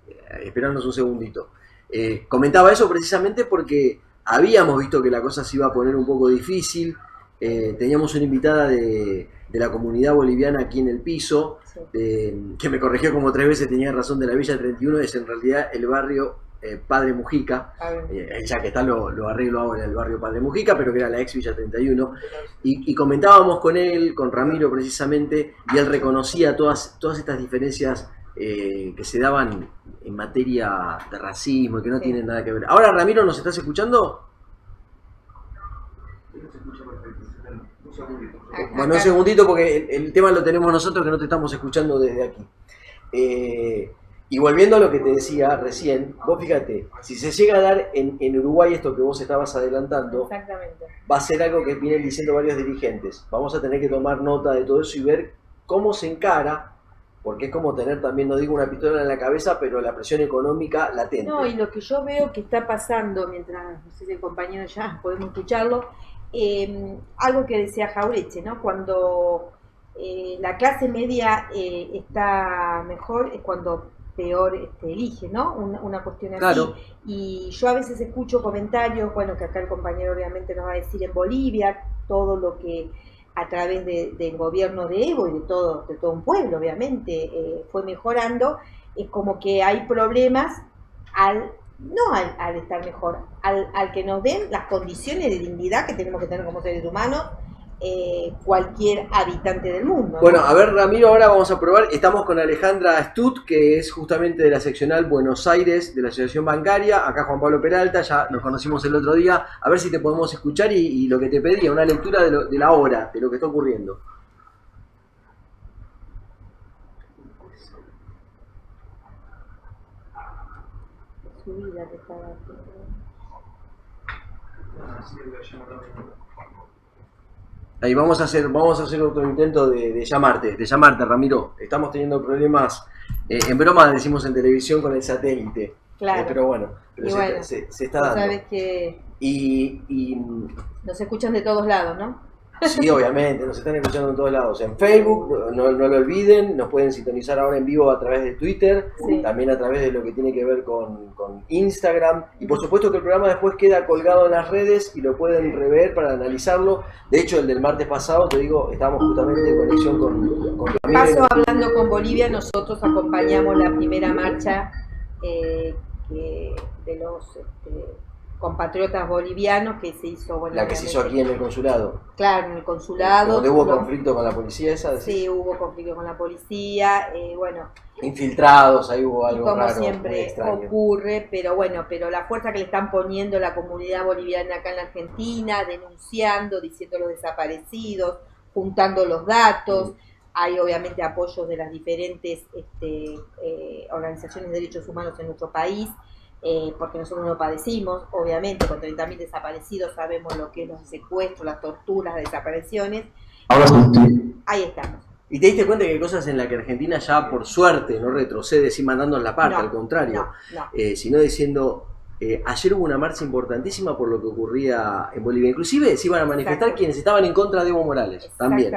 Eh, esperarnos un segundito. Eh, comentaba eso precisamente porque habíamos visto que la cosa se iba a poner un poco difícil. Eh, teníamos una invitada de, de, la comunidad boliviana aquí en el piso, que me corrigió como tres veces, tenía razón de la Villa 31, es en realidad el barrio eh, Padre Mujica, eh, ya que está lo, lo, arreglo ahora en el barrio Padre Mujica, pero que era la ex Villa 31, y, comentábamos con él, con Ramiro precisamente, y él reconocía todas, todas estas diferencias eh, que se daban en materia de racismo y que no tienen nada que ver. Ahora, Ramiro, ¿nos estás escuchando? Bueno, un segundito porque el, tema lo tenemos nosotros que no te estamos escuchando desde aquí. Eh, y volviendo a lo que te decía recién, vos fíjate, si se llega a dar en, Uruguay esto que vos estabas adelantando, va a ser algo que vienen diciendo varios dirigentes. Vamos a tener que tomar nota de todo eso y ver cómo se encara, porque es como tener también, no digo una pistola en la cabeza, pero la presión económica latente. No, y lo que yo veo que está pasando, mientras, no sé si el compañero ya podemos escucharlo, eh, algo que decía Jaureche, ¿no? Cuando eh, la clase media eh, está mejor es cuando peor este, elige, ¿no? Una, cuestión así. Y yo a veces escucho comentarios, bueno, que acá el compañero obviamente nos va a decir en Bolivia, todo lo que a través del gobierno de Evo y de todo, de todo un pueblo, obviamente, eh, fue mejorando, es como que hay problemas al, no al, estar mejor, al, al que nos den las condiciones de dignidad que tenemos que tener como seres humanos eh, cualquier habitante del mundo. Bueno, a ver, Ramiro, ahora vamos a probar. Estamos con Alejandra Stut, que es justamente de la seccional Buenos Aires de la Asociación Bancaria. Acá Juan Pablo Peralta, ya nos conocimos el otro día. A ver si te podemos escuchar y, lo que te pedía, una lectura de, de la hora, de lo que está ocurriendo. Ahí vamos a hacer, vamos a hacer otro intento de, llamarte, de llamarte, Ramiro. Estamos teniendo problemas, eh, en broma decimos en televisión con el satélite. Claro. Eh, pero bueno, se, está dando. Sabes que y, y, nos escuchan de todos lados, ¿no? Sí, obviamente, nos están escuchando en todos lados. En Facebook, no, lo olviden, nos pueden sintonizar ahora en vivo a través de Twitter, también a través de lo que tiene que ver con, Instagram. Y por supuesto que el programa después queda colgado en las redes y lo pueden rever para analizarlo. De hecho, el del martes pasado, te digo, estábamos justamente en conexión con... con Paso hablando con Bolivia, nosotros acompañamos la primera marcha eh, de los... Este, compatriotas bolivianos que se hizo bueno la que se hizo aquí en el consulado. Claro en el consulado donde hubo conflicto con la policía esa sí hubo conflicto con la policía eh, bueno. Infiltrados ahí hubo algo como siempre ocurre pero bueno pero la fuerza que le están poniendo la comunidad boliviana acá en la Argentina denunciando diciendo los desaparecidos juntando los datos mm. hay obviamente apoyos de las diferentes este, eh, organizaciones de derechos humanos en nuestro país eh, porque nosotros no padecimos, obviamente, con 30.000 desaparecidos sabemos lo que es los secuestros, las torturas, las desapariciones. Ahora sí. Ahí estamos. ¿Y te diste cuenta que hay cosas en las que Argentina ya por suerte no retrocede sin mandando en la parte, al contrario, eh, sino diciendo, eh, ayer hubo una marcha importantísima por lo que ocurría en Bolivia, inclusive se iban a manifestar quienes estaban en contra de Evo Morales, también.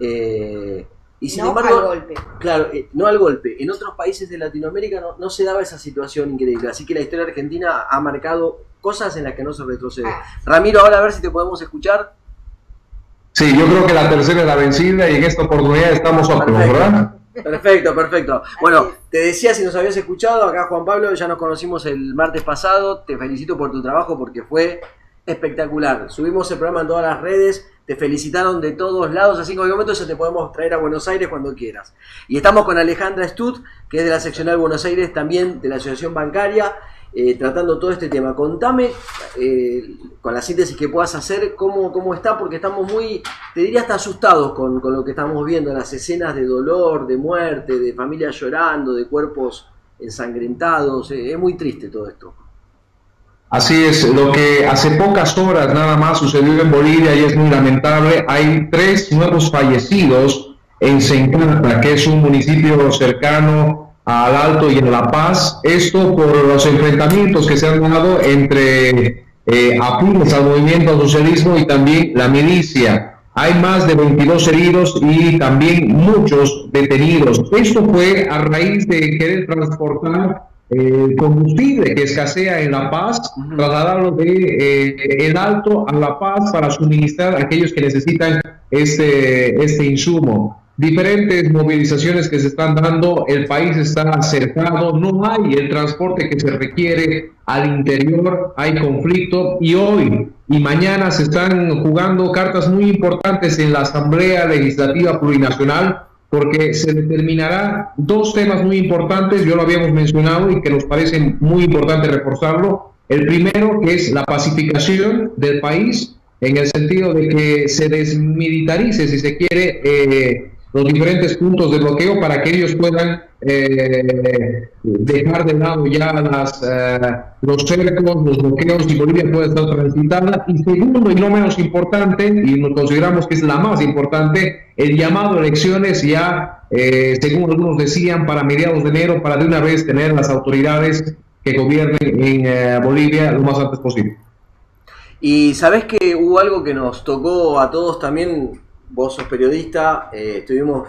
Eh, y sin no al golpe. Claro, eh, no al golpe. En otros países de Latinoamérica no, se daba esa situación increíble. Así que la historia argentina ha marcado cosas en las que no se retrocede. Ah. Ramiro, ahora a ver si te podemos escuchar. Sí, yo creo que la tercera es la vencida y en esta oportunidad estamos óptimos, ¿verdad? Perfecto, perfecto. Bueno, te decía si nos habías escuchado, acá Juan Pablo, ya nos conocimos el martes pasado, te felicito por tu trabajo porque fue espectacular. Subimos el programa en todas las redes, te felicitaron de todos lados, así que en te podemos traer a Buenos Aires cuando quieras. Y estamos con Alejandra Stut, que es de la seccional Buenos Aires, también de la Asociación Bancaria, eh, tratando todo este tema. Contame, eh, con la síntesis que puedas hacer, cómo, cómo está, porque estamos muy, te diría hasta asustados con, con lo que estamos viendo, las escenas de dolor, de muerte, de familias llorando, de cuerpos ensangrentados. Eh, es muy triste todo esto. Así es, lo que hace pocas horas nada más sucedió en Bolivia y es muy lamentable, hay tres nuevos fallecidos en Sencanta, que es un municipio cercano al Alto y en La Paz, esto por los enfrentamientos que se han dado entre eh, al movimiento al socialismo y también la milicia. Hay más de 22 heridos y también muchos detenidos. Esto fue a raíz de querer transportar el combustible que escasea en La Paz, trasladarlo de eh, el Alto a La Paz para suministrar a aquellos que necesitan este, este insumo. Diferentes movilizaciones que se están dando, el país está cercado, no hay el transporte que se requiere al interior, hay conflicto y hoy y mañana se están jugando cartas muy importantes en la Asamblea Legislativa Plurinacional porque se determinará dos temas muy importantes, yo lo habíamos mencionado y que nos parece muy importante reforzarlo. El primero, que es la pacificación del país, en el sentido de que se desmilitarice, si se quiere, eh, los diferentes puntos de bloqueo para que ellos puedan eh, dejar de lado ya las, eh, los cercos, los bloqueos y Bolivia pueda estar transitada. Y segundo, y no menos importante, y nos consideramos que es la más importante, el llamado a elecciones ya, eh, según algunos decían, para mediados de enero, para de una vez tener las autoridades que gobiernen en Bolivia lo más antes posible. Y sabes que hubo algo que nos tocó a todos también vos sos periodista, eh, estuvimos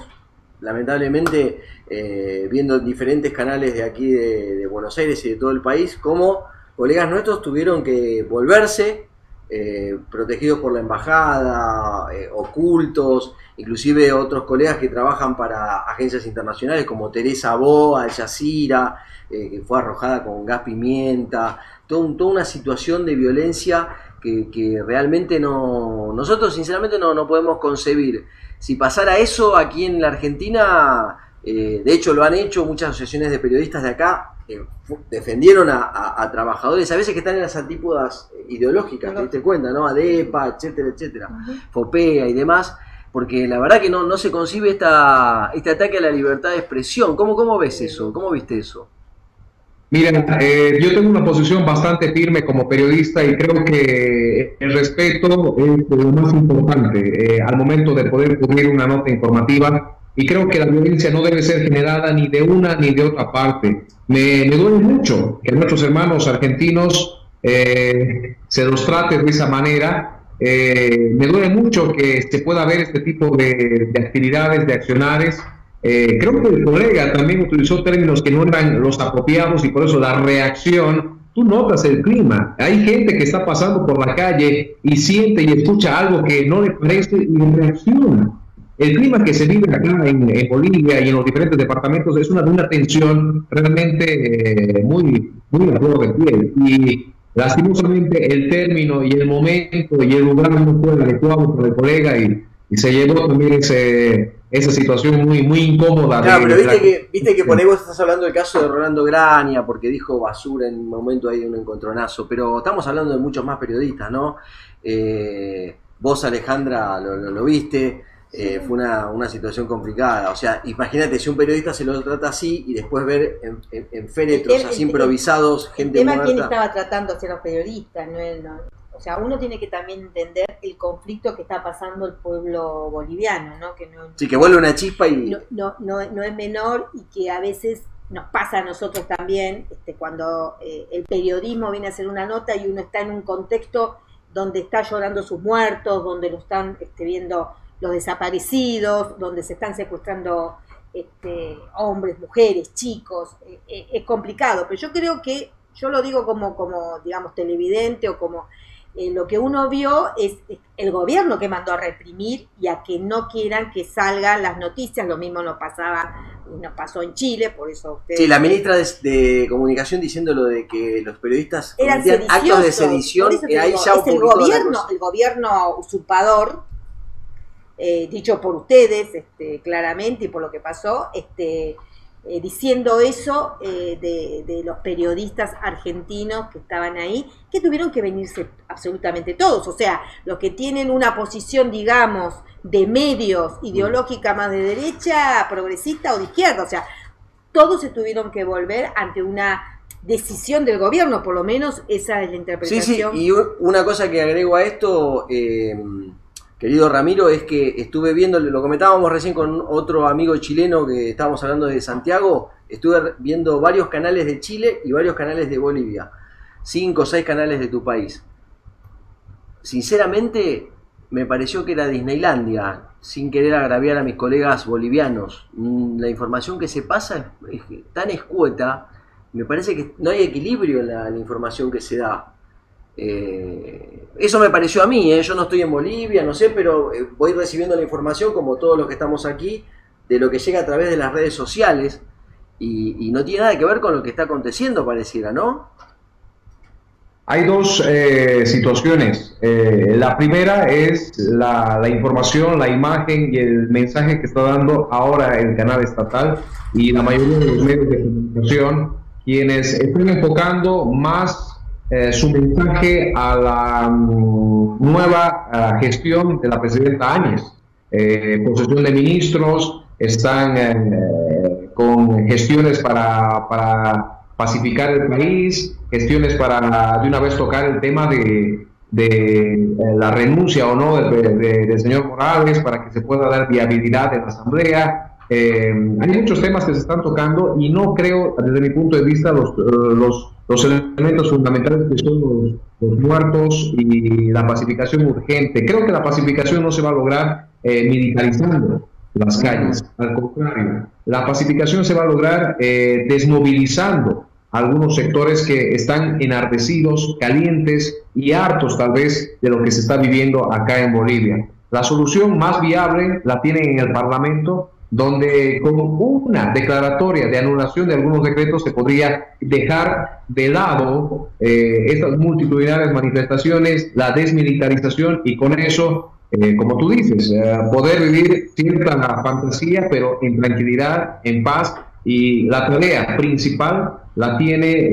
lamentablemente eh, viendo diferentes canales de aquí de, Buenos Aires y de todo el país, cómo colegas nuestros tuvieron que volverse, eh, protegidos por la embajada, ocultos, inclusive otros colegas que trabajan para agencias internacionales como Teresa Boa, Al Jazeera, que fue arrojada con gas pimienta, toda una situación de violencia que, realmente no, nosotros sinceramente no, no, podemos concebir. Si pasara eso aquí en la Argentina, eh, de hecho lo han hecho muchas asociaciones de periodistas de acá, eh, defendieron a, trabajadores a veces que están en las antípodas ideológicas, te diste cuenta, ¿no? ADEPA, etcétera, etcétera, FOPEA y demás, porque la verdad que no, no se concibe esta, este ataque a la libertad de expresión. ¿Cómo, cómo ves eso? ¿Cómo viste eso? Mira, eh, yo tengo una posición bastante firme como periodista y creo que el respeto es lo más importante eh, al momento de poder cubrir una nota informativa y creo que la violencia no debe ser generada ni de una ni de otra parte. Me, duele mucho que nuestros hermanos argentinos eh, se los trate de esa manera. me duele mucho que se pueda ver este tipo de, de actividades, de accionares eh, creo que el colega también utilizó términos que no eran los apropiados y por eso la reacción, tú notas el clima. Hay gente que está pasando por la calle y siente y escucha algo que no le parece y reacciona. El clima que se vive acá en, Bolivia y en los diferentes departamentos es una una tensión realmente eh, muy, muy a flor de piel. Y lastimosamente el término y el momento y el lugar no fue adecuado para el colega y, y se llevó también ese esa situación muy, muy incómoda. Claro, pero viste, que, viste que por ahí vos estás hablando del caso de Rolando Grania, porque dijo basura en un momento ahí de un encontronazo, pero estamos hablando de muchos más periodistas, ¿no? Eh, vos, Alejandra, lo, viste, eh, fue una, situación complicada. O sea, imagínate si un periodista se lo trata así y después ver en, en, féretros así improvisados gente el tema quién estaba tratando a los periodistas, no, no, o sea, uno tiene que también entender el conflicto que está pasando el pueblo boliviano, ¿no? Que no sí, que vuelve una chispa y... No, no, no, es menor y que a veces nos pasa a nosotros también, este, cuando eh, el periodismo viene a hacer una nota y uno está en un contexto donde está llorando sus muertos, donde lo están este, viendo los desaparecidos, donde se están secuestrando este, hombres, mujeres, chicos, eh, eh, es complicado, pero yo creo que, yo lo digo como, como digamos, televidente o como eh, lo que uno vio es el gobierno que mandó a reprimir y a que no quieran que salgan las noticias. Lo mismo nos pasaba, nos pasó en Chile, por eso ustedes... Sí, la ministra de, Comunicación diciendo lo de que los periodistas eran actos de sedición, que ahí ya es el gobierno, el gobierno usurpador, eh, dicho por ustedes este, claramente y por lo que pasó, este eh, diciendo eso eh, de, los periodistas argentinos que estaban ahí, que tuvieron que venirse absolutamente todos. O sea, los que tienen una posición, digamos, de medios ideológica más de derecha, progresista o de izquierda. O sea, todos se tuvieron que volver ante una decisión del gobierno, por lo menos esa es la interpretación. Sí, sí, y una cosa que agrego a esto... Eh, querido Ramiro, es que estuve viendo, lo comentábamos recién con otro amigo chileno que estábamos hablando de Santiago, estuve viendo varios canales de Chile y varios canales de Bolivia, cinco o seis canales de tu país. Sinceramente, me pareció que era Disneylandia, sin querer agraviar a mis colegas bolivianos. Mm, la información que se pasa es, tan escueta, me parece que no hay equilibrio en la información que se da. Eh, eso me pareció a mí, ¿eh? yo no estoy en Bolivia, no sé, pero eh, voy recibiendo la información, como todos los que estamos aquí, de lo que llega a través de las redes sociales y, no tiene nada que ver con lo que está aconteciendo, pareciera, ¿no? Hay dos situaciones. la primera es la, la, información, la imagen y el mensaje que está dando ahora el canal estatal y la mayoría de los medios de comunicación, quienes están enfocando más eh, su mensaje a la mm, nueva eh, gestión de la presidenta Áñez. Eh, posesión de ministros, están eh, con gestiones para, para, pacificar el país, gestiones para de una vez tocar el tema de, de la renuncia o no del señor Morales para que se pueda dar viabilidad en la Asamblea. Hay muchos temas que se están tocando y no creo, desde mi punto de vista, los, los los elementos fundamentales que son los, muertos y la pacificación urgente. Creo que la pacificación no se va a lograr eh, militarizando las calles, al contrario, la pacificación se va a lograr eh, desmovilizando algunos sectores que están enardecidos, calientes y hartos tal vez de lo que se está viviendo acá en Bolivia. La solución más viable la tienen en el Parlamento donde con una declaratoria de anulación de algunos decretos se podría dejar de lado eh, estas multitudinarias manifestaciones, la desmilitarización y con eso, eh, como tú dices, eh, poder vivir cierta fantasía, pero en tranquilidad, en paz. Y la tarea principal la tiene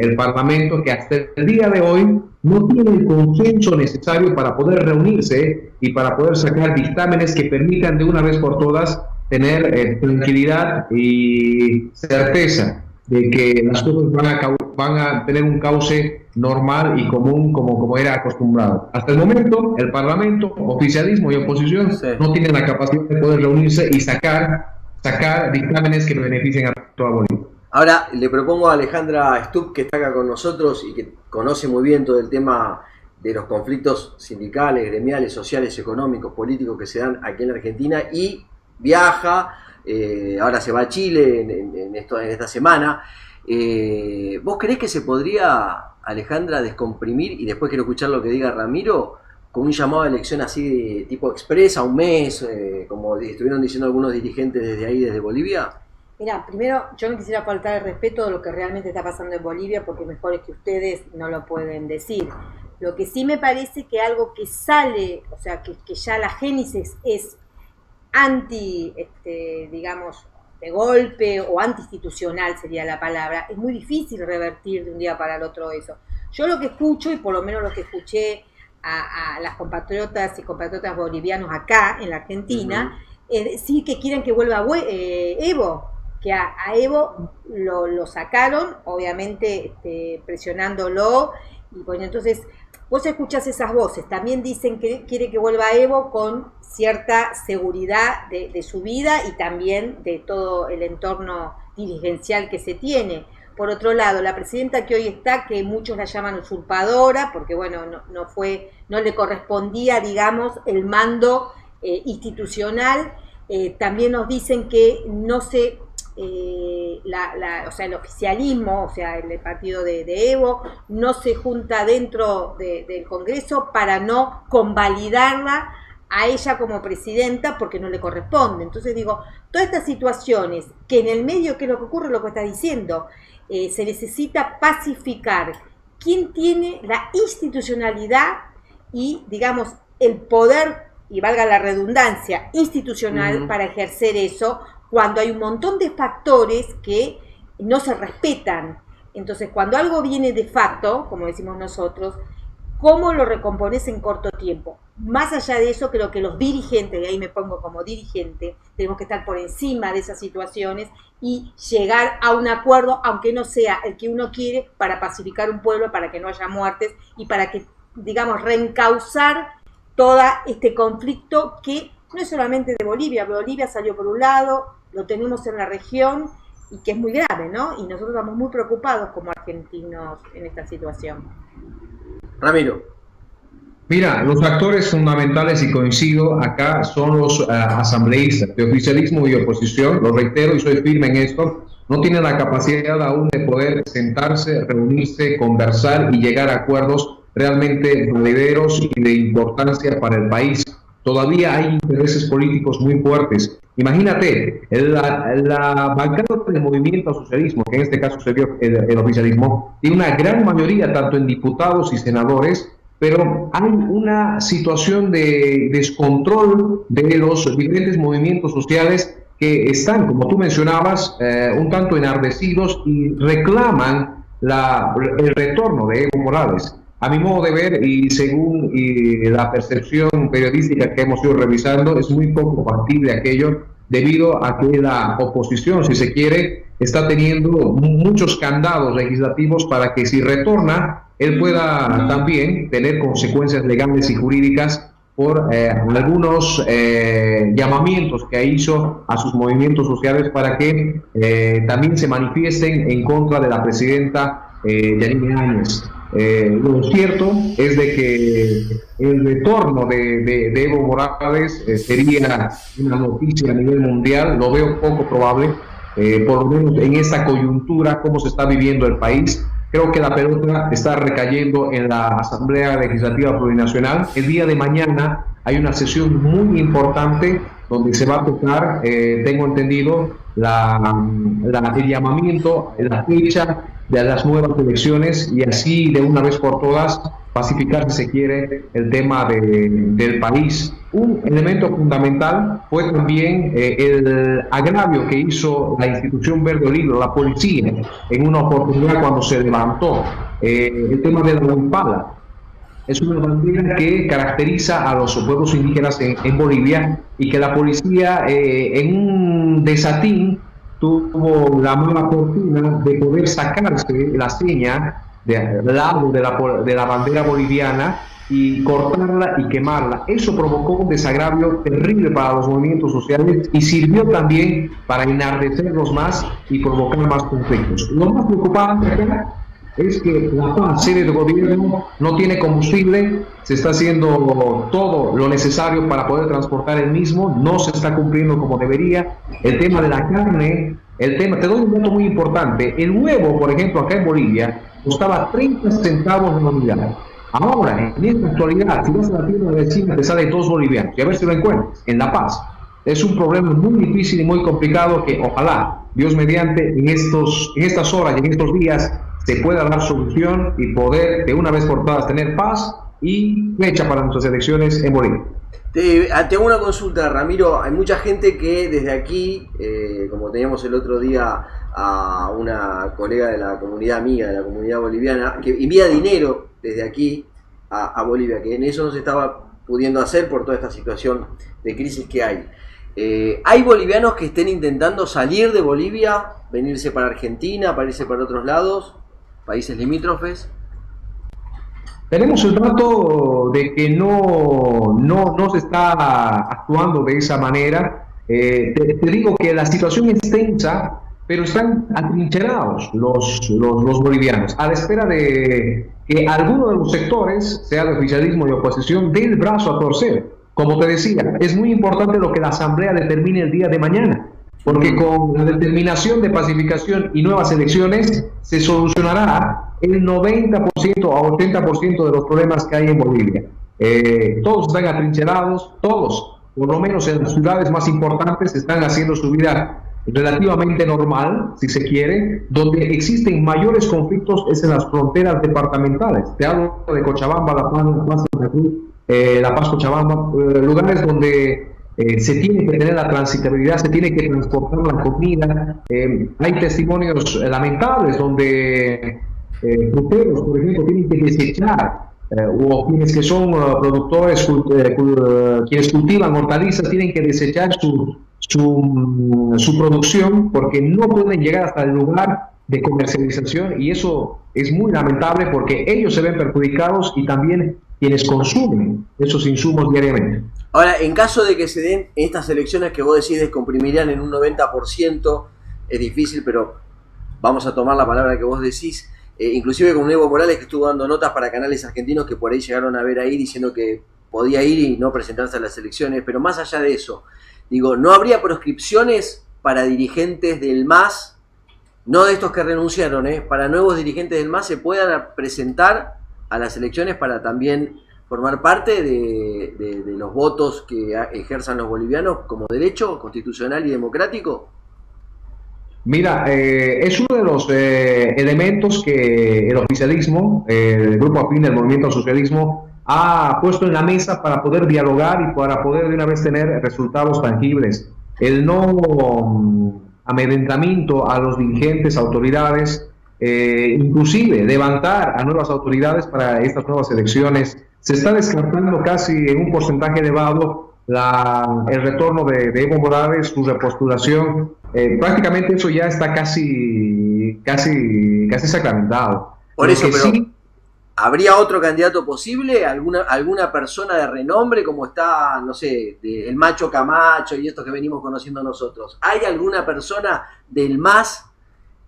el Parlamento, que hasta el día de hoy no tiene el consenso necesario para poder reunirse y para poder sacar dictámenes que permitan de una vez por todas tener eh, tranquilidad y certeza de que las cosas van a, van a tener un cauce normal y común como, como era acostumbrado. Hasta el momento, el Parlamento, oficialismo y oposición no tienen la capacidad de poder reunirse y sacar, sacar dictámenes que beneficien a toda Bolivia. Ahora le propongo a Alejandra Stubb, que está acá con nosotros y que conoce muy bien todo el tema de los conflictos sindicales, gremiales, sociales, económicos, políticos que se dan aquí en la Argentina y viaja, eh, ahora se va a Chile en, esto, en esta semana. Eh, ¿Vos creés que se podría, Alejandra, descomprimir y después quiero escuchar lo que diga Ramiro? con un llamado a elección así de tipo expresa, un mes, eh, como estuvieron diciendo algunos dirigentes desde ahí, desde Bolivia? Mira, primero yo no quisiera faltar el respeto de lo que realmente está pasando en Bolivia, porque mejor es que ustedes no lo pueden decir. Lo que sí me parece que algo que sale, o sea, que, ya la génesis es anti, este, digamos, de golpe o anti-institucional sería la palabra, es muy difícil revertir de un día para el otro eso. Yo lo que escucho, y por lo menos lo que escuché a, las compatriotas y compatriotas bolivianos acá en la Argentina, es decir que quieren que vuelva eh, Evo, que a, Evo lo, sacaron, obviamente este, presionándolo, y bueno, entonces Vos escuchás esas voces, también dicen que quiere que vuelva Evo con cierta seguridad de, su vida y también de todo el entorno dirigencial que se tiene. Por otro lado, la presidenta que hoy está, que muchos la llaman usurpadora, porque bueno, no, fue, no le correspondía, digamos, el mando eh, institucional, eh, también nos dicen que no se eh, la, o sea, el oficialismo, o sea, el, partido de, Evo, no se junta dentro del Congreso para no convalidarla a ella como presidenta porque no le corresponde. Entonces digo, todas estas situaciones que en el medio, que es lo que ocurre? Lo que está diciendo, eh, se necesita pacificar. ¿Quién tiene la institucionalidad y, digamos, el poder, y valga la redundancia, institucional para ejercer eso? Cuando hay un montón de factores que no se respetan. Entonces, cuando algo viene de facto, como decimos nosotros, ¿cómo lo recompones en corto tiempo? Más allá de eso, creo que los dirigentes, y ahí me pongo como dirigente, tenemos que estar por encima de esas situaciones y llegar a un acuerdo, aunque no sea el que uno quiere, para pacificar un pueblo, para que no haya muertes y para que, digamos, reencauzar todo este conflicto que no es solamente de Bolivia, Bolivia salió por un lado, lo tenemos en la región y que es muy grave, ¿no? Y nosotros estamos muy preocupados como argentinos en esta situación. Ramiro. Mira, los actores fundamentales, y coincido acá, son los uh, asambleístas de oficialismo y oposición, lo reitero y soy firme en esto, no tienen la capacidad aún de poder sentarse, reunirse, conversar y llegar a acuerdos realmente valederos y de importancia para el país todavía hay intereses políticos muy fuertes. Imagínate, la, bancada del movimiento al socialismo, que en este caso sería el, oficialismo, tiene una gran mayoría tanto en diputados y senadores, pero hay una situación de descontrol de los diferentes movimientos sociales que están, como tú mencionabas, eh, un tanto enardecidos y reclaman la, el retorno de Evo Morales. A mi modo de ver y según la percepción periodística que hemos ido revisando, es muy poco factible aquello debido a que la oposición, si se quiere, está teniendo muchos candados legislativos para que si retorna, él pueda también tener consecuencias legales y jurídicas por eh, algunos eh, llamamientos que hizo a sus movimientos sociales para que eh, también se manifiesten en contra de la presidenta Yanine Áñez. Eh, lo cierto es de que el retorno de, Evo Morales eh, sería una noticia a nivel mundial, lo veo poco probable, eh, por lo menos en esta coyuntura, cómo se está viviendo el país. Creo que la pelota está recayendo en la Asamblea Legislativa Plurinacional. El día de mañana hay una sesión muy importante donde se va a tocar, tengo entendido, la, el llamamiento, la fecha de las nuevas elecciones y así de una vez por todas pacificar, si se quiere, el tema del país. Un elemento fundamental fue también eh, el agravio que hizo la institución Verde Olivo, la policía, en una oportunidad cuando se levantó eh, el tema de la impala. Es una bandera que caracteriza a los pueblos indígenas en, Bolivia y que la policía eh, en un desatín tuvo la mala fortuna de poder sacarse la seña del lado de la, de la bandera boliviana y cortarla y quemarla. Eso provocó un desagravio terrible para los movimientos sociales y sirvió también para enardecerlos más y provocar más conflictos. Lo más preocupante acá es que la sede de gobierno, no tiene combustible, se está haciendo todo lo necesario para poder transportar el mismo, no se está cumpliendo como debería. El tema de la carne, el tema, te doy un dato muy importante, el huevo, por ejemplo, acá en Bolivia, costaba 30 centavos de unidad. Ahora, en esta actualidad, si vas a la tienda de vecina, te sale dos bolivianos, y a ver si lo encuentras, en La Paz. Es un problema muy difícil y muy complicado que ojalá, Dios mediante, en, estos, en estas horas y en estos días se pueda dar solución y poder de una vez por todas tener paz y fecha para nuestras elecciones en Bolivia. Te, ah, una consulta, Ramiro. Hay mucha gente que desde aquí, eh, como teníamos el otro día a una colega de la comunidad amiga, de la comunidad boliviana, que envía dinero desde aquí a, Bolivia, que en eso no se estaba pudiendo hacer por toda esta situación de crisis que hay. Eh, ¿Hay bolivianos que estén intentando salir de Bolivia, venirse para Argentina, para irse para otros lados? Países limítrofes? Tenemos el dato de que no, no, no se está actuando de esa manera. Eh, te, digo que la situación es tensa, pero están atrincherados los, los, los, bolivianos, a la espera de que alguno de los sectores, sea de oficialismo y oposición, dé el brazo a torcer. Como te decía, es muy importante lo que la Asamblea determine el día de mañana porque con la determinación de pacificación y nuevas elecciones se solucionará el 90% a 80% de los problemas que hay en Bolivia. Eh, todos están atrincherados, todos, por lo menos en las ciudades más importantes, están haciendo su vida relativamente normal, si se quiere, donde existen mayores conflictos es en las fronteras departamentales. Te hablo de Cochabamba, La Paz, La Paz, eh, La Paz Cochabamba, eh, lugares donde eh, se tiene que tener la transitabilidad, se tiene que transportar la comida. Eh, hay testimonios lamentables donde eh, fruteros, por ejemplo, tienen que desechar, o quienes que son productores, quienes cultivan hortalizas, tienen que desechar su, su, su producción porque no pueden llegar hasta el lugar de comercialización y eso es muy lamentable porque ellos se ven perjudicados y también quienes consumen esos insumos diariamente. Ahora, en caso de que se den estas elecciones que vos decís descomprimirían en un 90%, es difícil, pero vamos a tomar la palabra que vos decís, eh, inclusive con Evo Morales que estuvo dando notas para canales argentinos que por ahí llegaron a ver ahí diciendo que podía ir y no presentarse a las elecciones, pero más allá de eso, digo, ¿no habría proscripciones para dirigentes del MAS, no de estos que renunciaron, eh, para nuevos dirigentes del MAS se puedan presentar a las elecciones para también formar parte de, los votos que ejerzan los bolivianos como derecho constitucional y democrático? Mira, eh, es uno de los eh, elementos que el oficialismo, eh, el grupo afín del movimiento socialismo, ha puesto en la mesa para poder dialogar y para poder de una vez tener resultados tangibles. El no mm, amedrentamiento a los dirigentes, autoridades, inclusive levantar a nuevas autoridades para estas nuevas elecciones se está descartando casi en un porcentaje elevado la, el retorno de, Evo Morales, su repostulación. Eh, prácticamente eso ya está casi, casi, casi sacramentado. Por eso, pero ¿habría otro candidato posible? ¿Alguna, ¿Alguna persona de renombre como está, no sé, el macho Camacho y esto que venimos conociendo nosotros? ¿Hay alguna persona del MAS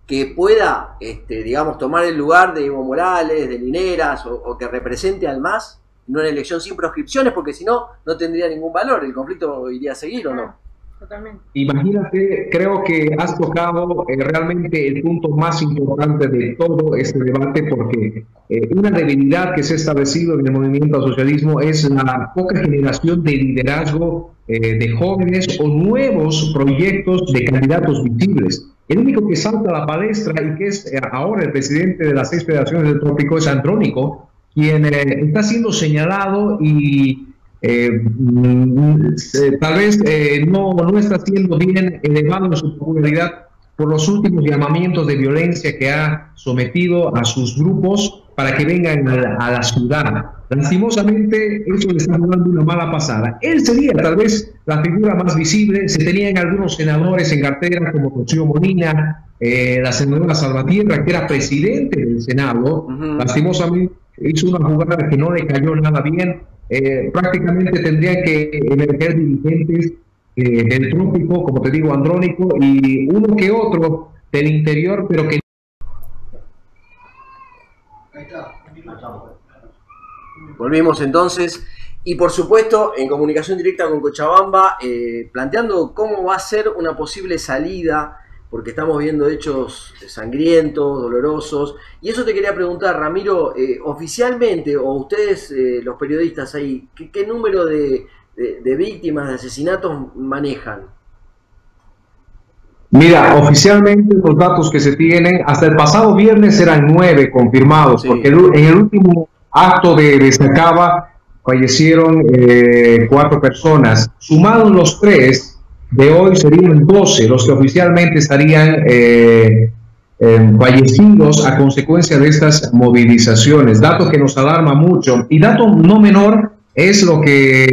que pueda, este, digamos, tomar el lugar de Evo Morales, de Lineras o, o que represente al MAS? No una elección sin proscripciones, porque si no, no tendría ningún valor, el conflicto iría a seguir o no. Totalmente. Imagínate, creo que has tocado eh, realmente el punto más importante de todo este debate porque eh, una debilidad que se ha establecido en el movimiento al socialismo es la poca generación de liderazgo eh, de jóvenes o nuevos proyectos de candidatos visibles. El único que salta a la palestra y que es ahora el presidente de las seis federaciones del trópico es Andrónico, quien eh, está siendo señalado y eh, mm, tal vez eh, no, no está siendo bien elevado en su popularidad por los últimos llamamientos de violencia que ha sometido a sus grupos para que vengan a la, ciudad. Lastimosamente, eso le está dando una mala pasada. Él sería tal vez la figura más visible. Se tenían algunos senadores en cartera, como Rocío Molina, eh, la senadora Salvatierra, que era presidente del Senado. Lastimosamente, hizo una jugada que no le cayó nada bien. Eh, prácticamente tendrían que emerger dirigentes eh, del trópico, como te digo, andrónico, y uno que otro del interior, pero que Volvimos entonces. Y por supuesto, en comunicación directa con Cochabamba, eh, planteando cómo va a ser una posible salida, porque estamos viendo hechos sangrientos, dolorosos. Y eso te quería preguntar, Ramiro, eh, oficialmente, o ustedes, eh, los periodistas ahí, ¿qué, número de, víctimas de asesinatos manejan? Mira, oficialmente los datos que se tienen, hasta el pasado viernes eran nueve confirmados, porque en el último acto de, de Sacaba fallecieron eh, cuatro personas. Sumados los tres, de hoy serían doce los que oficialmente estarían eh, eh, fallecidos a consecuencia de estas movilizaciones. Dato que nos alarma mucho. Y dato no menor es lo que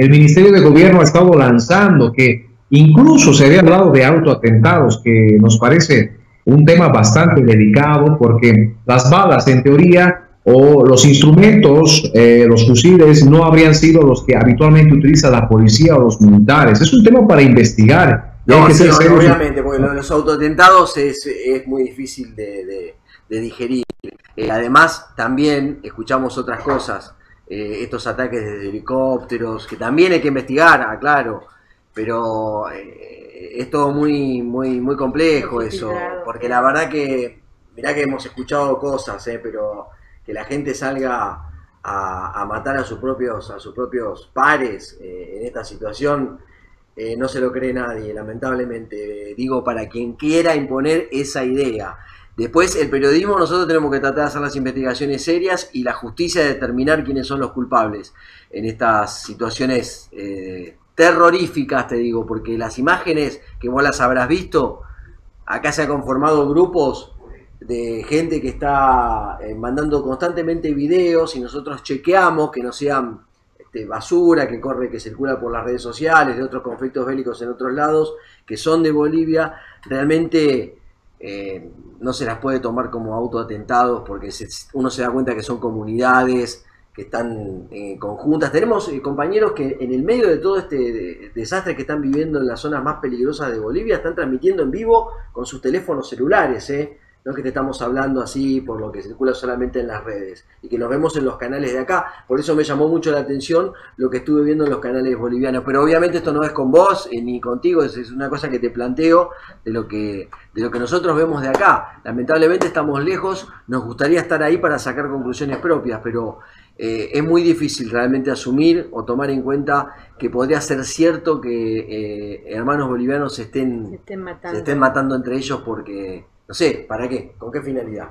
el Ministerio de Gobierno ha estado lanzando, que Incluso se había hablado de autoatentados, que nos parece un tema bastante delicado porque las balas, en teoría, o los instrumentos, eh, los fusiles, no habrían sido los que habitualmente utiliza la policía o los militares. Es un tema para investigar. No, obviamente, porque los autoatentados es, es muy difícil de, digerir. Eh, además, también escuchamos otras cosas, eh, estos ataques de helicópteros, que también hay que investigar, aclaro. Ah, pero eh, es todo muy, muy, muy complejo eso, porque la verdad que, mirá que hemos escuchado cosas, eh, pero que la gente salga a, matar a sus propios, a sus propios pares eh, en esta situación, no se lo cree nadie, lamentablemente. Digo, para quien quiera imponer esa idea. Después, el periodismo, nosotros tenemos que tratar de hacer las investigaciones serias y la justicia de determinar quiénes son los culpables en estas situaciones terroríficas, te digo, porque las imágenes que vos las habrás visto, acá se han conformado grupos de gente que está eh, mandando constantemente videos y nosotros chequeamos que no sean este, basura que corre, que circula por las redes sociales, de otros conflictos bélicos en otros lados, que son de Bolivia, realmente eh, no se las puede tomar como autoatentados porque uno se da cuenta que son comunidades, que están eh, conjuntas. Tenemos compañeros que en el medio de todo este desastre que están viviendo en las zonas más peligrosas de Bolivia están transmitiendo en vivo con sus teléfonos celulares. No es que te estamos hablando así por lo que circula solamente en las redes y que nos vemos en los canales de acá. Por eso me llamó mucho la atención lo que estuve viendo en los canales bolivianos. Pero obviamente esto no es con vos ni contigo, es, es una cosa que te planteo de lo que, de lo que nosotros vemos de acá. Lamentablemente estamos lejos, nos gustaría estar ahí para sacar conclusiones propias, pero eh, es muy difícil realmente asumir o tomar en cuenta que podría ser cierto que eh, hermanos bolivianos se estén, estén matando. estén matando entre ellos porque, no sé, ¿para qué? ¿Con qué finalidad?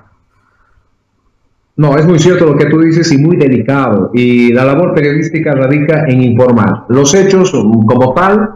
No, es muy cierto lo que tú dices y muy delicado. Y la labor periodística radica en informar. Los hechos como tal,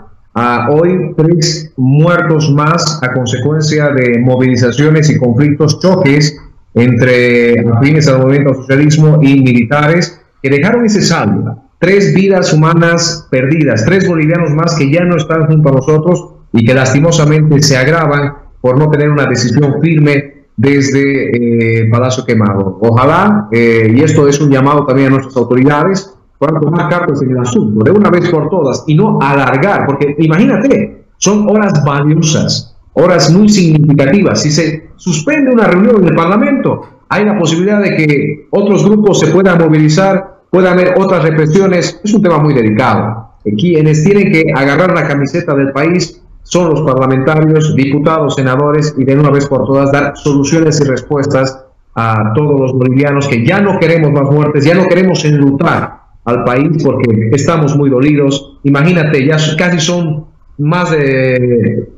hoy tres muertos más a consecuencia de movilizaciones y conflictos, choques entre afines al movimiento socialismo y militares que dejaron ese saldo. Tres vidas humanas perdidas, tres bolivianos más que ya no están junto a nosotros y que lastimosamente se agravan por no tener una decisión firme desde eh, Palacio Quemado. Ojalá, eh, y esto es un llamado también a nuestras autoridades, puedan tomar cartas en el asunto de una vez por todas y no alargar, porque imagínate, son horas valiosas, horas muy significativas. Si se suspende una reunión en el Parlamento, hay la posibilidad de que otros grupos se puedan movilizar, pueda haber otras represiones. Es un tema muy delicado. Quienes tienen que agarrar la camiseta del país son los parlamentarios, diputados, senadores y de una vez por todas dar soluciones y respuestas a todos los bolivianos que ya no queremos más muertes, ya no queremos enlutar al país porque estamos muy dolidos. Imagínate, ya casi son más de,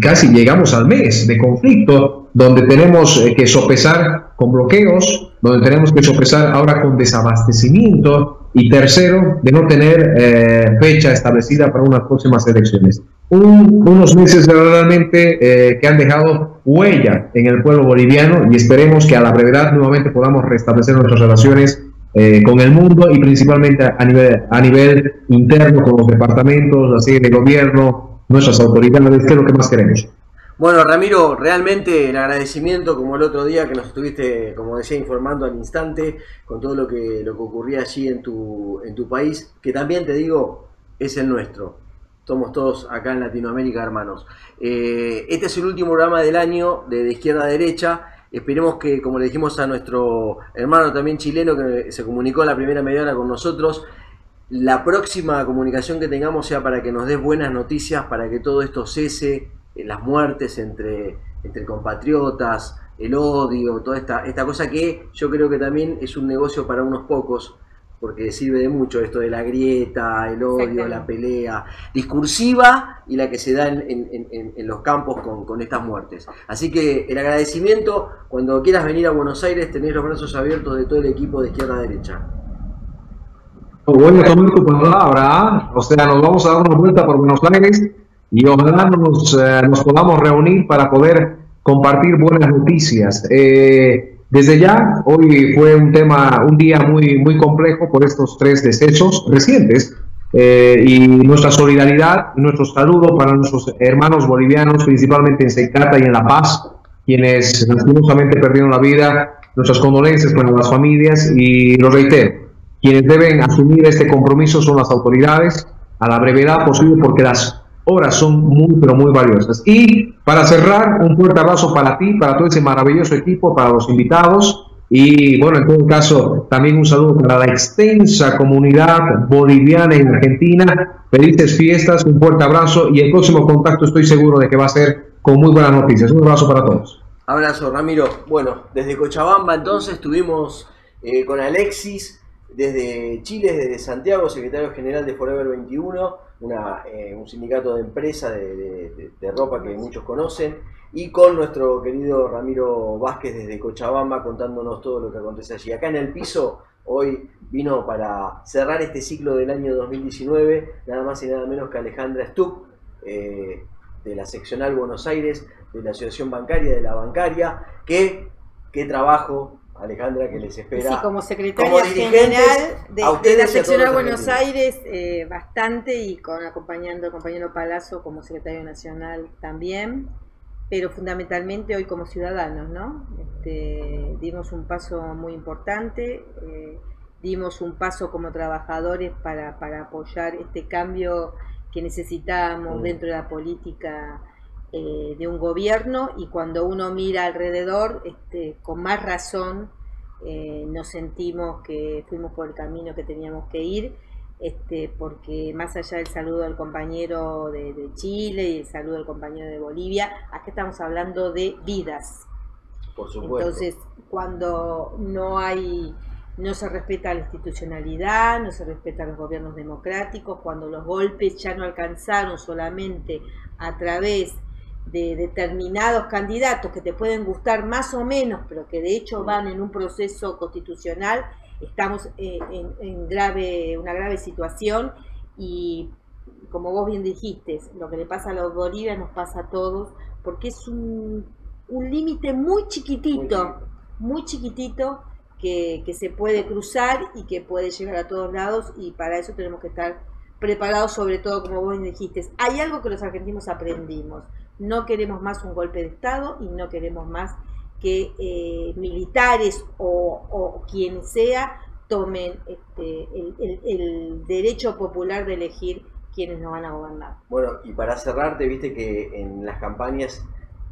casi llegamos al mes de conflicto, donde tenemos eh, que sopesar con bloqueos, donde tenemos que sopesar ahora con desabastecimiento y tercero, de no tener eh, fecha establecida para unas próximas elecciones. Unos meses realmente eh, que han dejado huella en el pueblo boliviano y esperemos que a la brevedad nuevamente podamos restablecer nuestras relaciones eh, con el mundo y principalmente a nivel, a nivel interno con los departamentos, así de gobierno, nuestras autoridades, que es lo que más queremos. Bueno, Ramiro, realmente el agradecimiento, como el otro día que nos estuviste, como decía, informando al instante con todo lo que, lo que ocurría allí en tu, en tu país, que también te digo, es el nuestro. Somos todos acá en Latinoamérica, hermanos. Eh, este es el último programa del año de, izquierda a derecha. Esperemos que, como le dijimos a nuestro hermano también chileno que se comunicó la primera media hora con nosotros, la próxima comunicación que tengamos sea para que nos des buenas noticias, para que todo esto cese, las muertes entre, entre compatriotas, el odio, toda esta, esta cosa que yo creo que también es un negocio para unos pocos, porque sirve de mucho esto de la grieta, el odio, la pelea discursiva y la que se da en, los campos con, estas muertes. Así que el agradecimiento, cuando quieras venir a Buenos Aires, tenés los brazos abiertos de todo el equipo de izquierda a derecha. Bueno, tomar tu palabra, o sea, nos vamos a dar una vuelta por Buenos Aires y ojalá nos, eh, nos podamos reunir para poder compartir buenas noticias. Eh, desde ya, hoy fue un tema, un día muy, muy complejo por estos tres decesos recientes eh, y nuestra solidaridad y nuestro saludo para nuestros hermanos bolivianos, principalmente en Seicata y en La Paz, quienes lastimosamente perdieron la vida, nuestras condolencias para las familias y lo reitero, quienes deben asumir este compromiso son las autoridades a la brevedad posible porque las horas son muy, pero muy valiosas. Y para cerrar, un fuerte abrazo para ti, para todo ese maravilloso equipo, para los invitados. Y bueno, en todo caso, también un saludo para la extensa comunidad boliviana en Argentina. Felices fiestas, un fuerte abrazo y el próximo contacto estoy seguro de que va a ser con muy buenas noticias. Un abrazo para todos. Abrazo, Ramiro. Bueno, desde Cochabamba entonces estuvimos eh, con Alexis, desde Chile, desde Santiago, secretario general de Forever 21 eh, un sindicato de empresa de, ropa que muchos conocen, y con nuestro querido Ramiro Vázquez desde Cochabamba contándonos todo lo que acontece allí. Acá en el piso, hoy vino para cerrar este ciclo del año 2019, nada más y nada menos que Alejandra Stuck, eh, de la seccional Buenos Aires, de la Asociación Bancaria, de la Bancaria, que qué trabajo Alejandra, que les espera. Sí, como secretaria general de, la sección de Buenos Aires, eh, bastante, y con acompañando al compañero Palazzo como secretario nacional también, pero fundamentalmente hoy como ciudadanos, ¿no? Este, dimos un paso muy importante, eh, dimos un paso como trabajadores para, para apoyar este cambio que necesitábamos mm. dentro de la política eh, de un gobierno y cuando uno mira alrededor, este, con más razón eh, nos sentimos que fuimos por el camino que teníamos que ir, este, porque más allá del saludo del compañero de, Chile y el saludo del compañero de Bolivia, aquí estamos hablando de vidas. Por supuesto. Entonces, cuando no hay no se respeta la institucionalidad, no se respetan los gobiernos democráticos, cuando los golpes ya no alcanzaron solamente a través de determinados candidatos que te pueden gustar más o menos, pero que de hecho van en un proceso constitucional, estamos eh, en, grave, una grave situación y como vos bien dijiste, lo que le pasa a los Bolivia nos pasa a todos, porque es un, un límite muy chiquitito, muy chiquitito que, que se puede cruzar y que puede llegar a todos lados y para eso tenemos que estar preparados sobre todo, como vos dijiste. Hay algo que los argentinos aprendimos no queremos más un golpe de Estado y no queremos más que eh, militares o, quien sea tomen este, el, derecho popular de elegir quienes nos van a gobernar. Bueno, y para cerrar, te viste que en las campañas,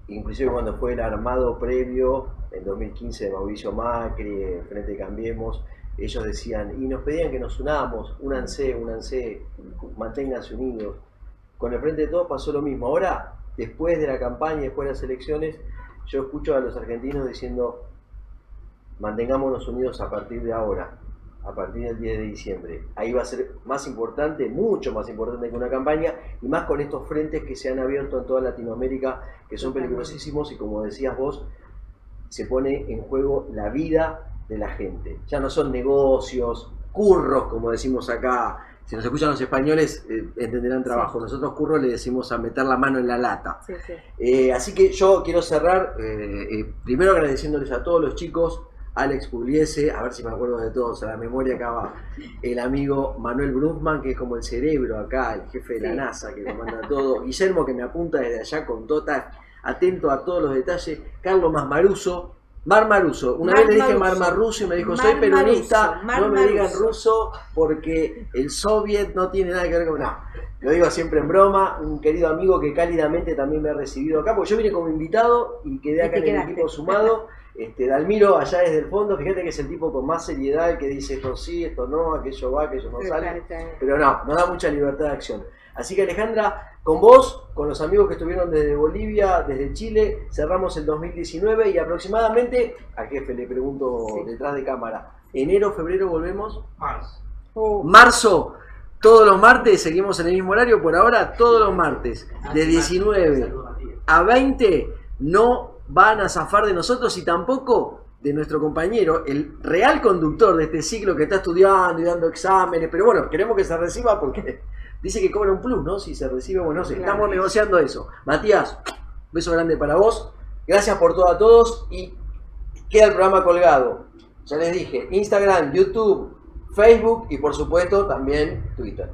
inclusive cuando fue el armado previo, en 2015 de Mauricio Macri, Frente Cambiemos, ellos decían, y nos pedían que nos unamos, únanse, únanse, manténganse unidos. Con el Frente de Todos pasó lo mismo. Ahora después de la campaña, después de las elecciones, yo escucho a los argentinos diciendo, mantengámonos unidos a partir de ahora, a partir del 10 de diciembre. Ahí va a ser más importante, mucho más importante que una campaña, y más con estos frentes que se han abierto en toda Latinoamérica, que son peligrosísimos y como decías vos, se pone en juego la vida de la gente. Ya no son negocios, curros, como decimos acá si nos escuchan los españoles, eh, entenderán trabajo. Nosotros, curro, le decimos a meter la mano en la lata. Eh, así que yo quiero cerrar, eh, primero agradeciéndoles a todos los chicos, Alex Pugliese, a ver si me acuerdo de todos, a la memoria acá va el amigo Manuel Brufman, que es como el cerebro acá, el jefe de la NASA, que comanda todo, Guillermo, que me apunta desde allá con Tota, atento a todos los detalles, Carlos Masmaruso, Mar Maruso, una vez le dije Mar Maruso y me dijo, soy peronista, no me digan ruso porque el soviet no tiene nada que ver con... No, lo digo siempre en broma, un querido amigo que cálidamente también me ha recibido acá, porque yo vine como invitado y quedé acá en el equipo sumado. Este, Dalmiro, allá desde el fondo, fíjate que es el tipo con más seriedad, el que dice esto sí, esto no, aquello va, aquello no sale. Pero no, no da mucha libertad de acción. Así que Alejandra, con vos, con los amigos que estuvieron desde Bolivia, desde Chile, cerramos el 2019 y aproximadamente, al jefe le pregunto detrás de cámara, enero, febrero volvemos. Marzo. Oh. Marzo, todos los martes, seguimos en el mismo horario por ahora, todos los martes, de 19 a 20, no van a zafar de nosotros y tampoco de nuestro compañero, el real conductor de este ciclo que está estudiando y dando exámenes, pero bueno, queremos que se reciba porque Dice que cobra un plus, ¿no? Si se recibe, bueno, no sé, estamos negociando eso. Matías, beso grande para vos. Gracias por todo a todos y queda el programa colgado. Ya les dije, Instagram, YouTube, Facebook y por supuesto también Twitter.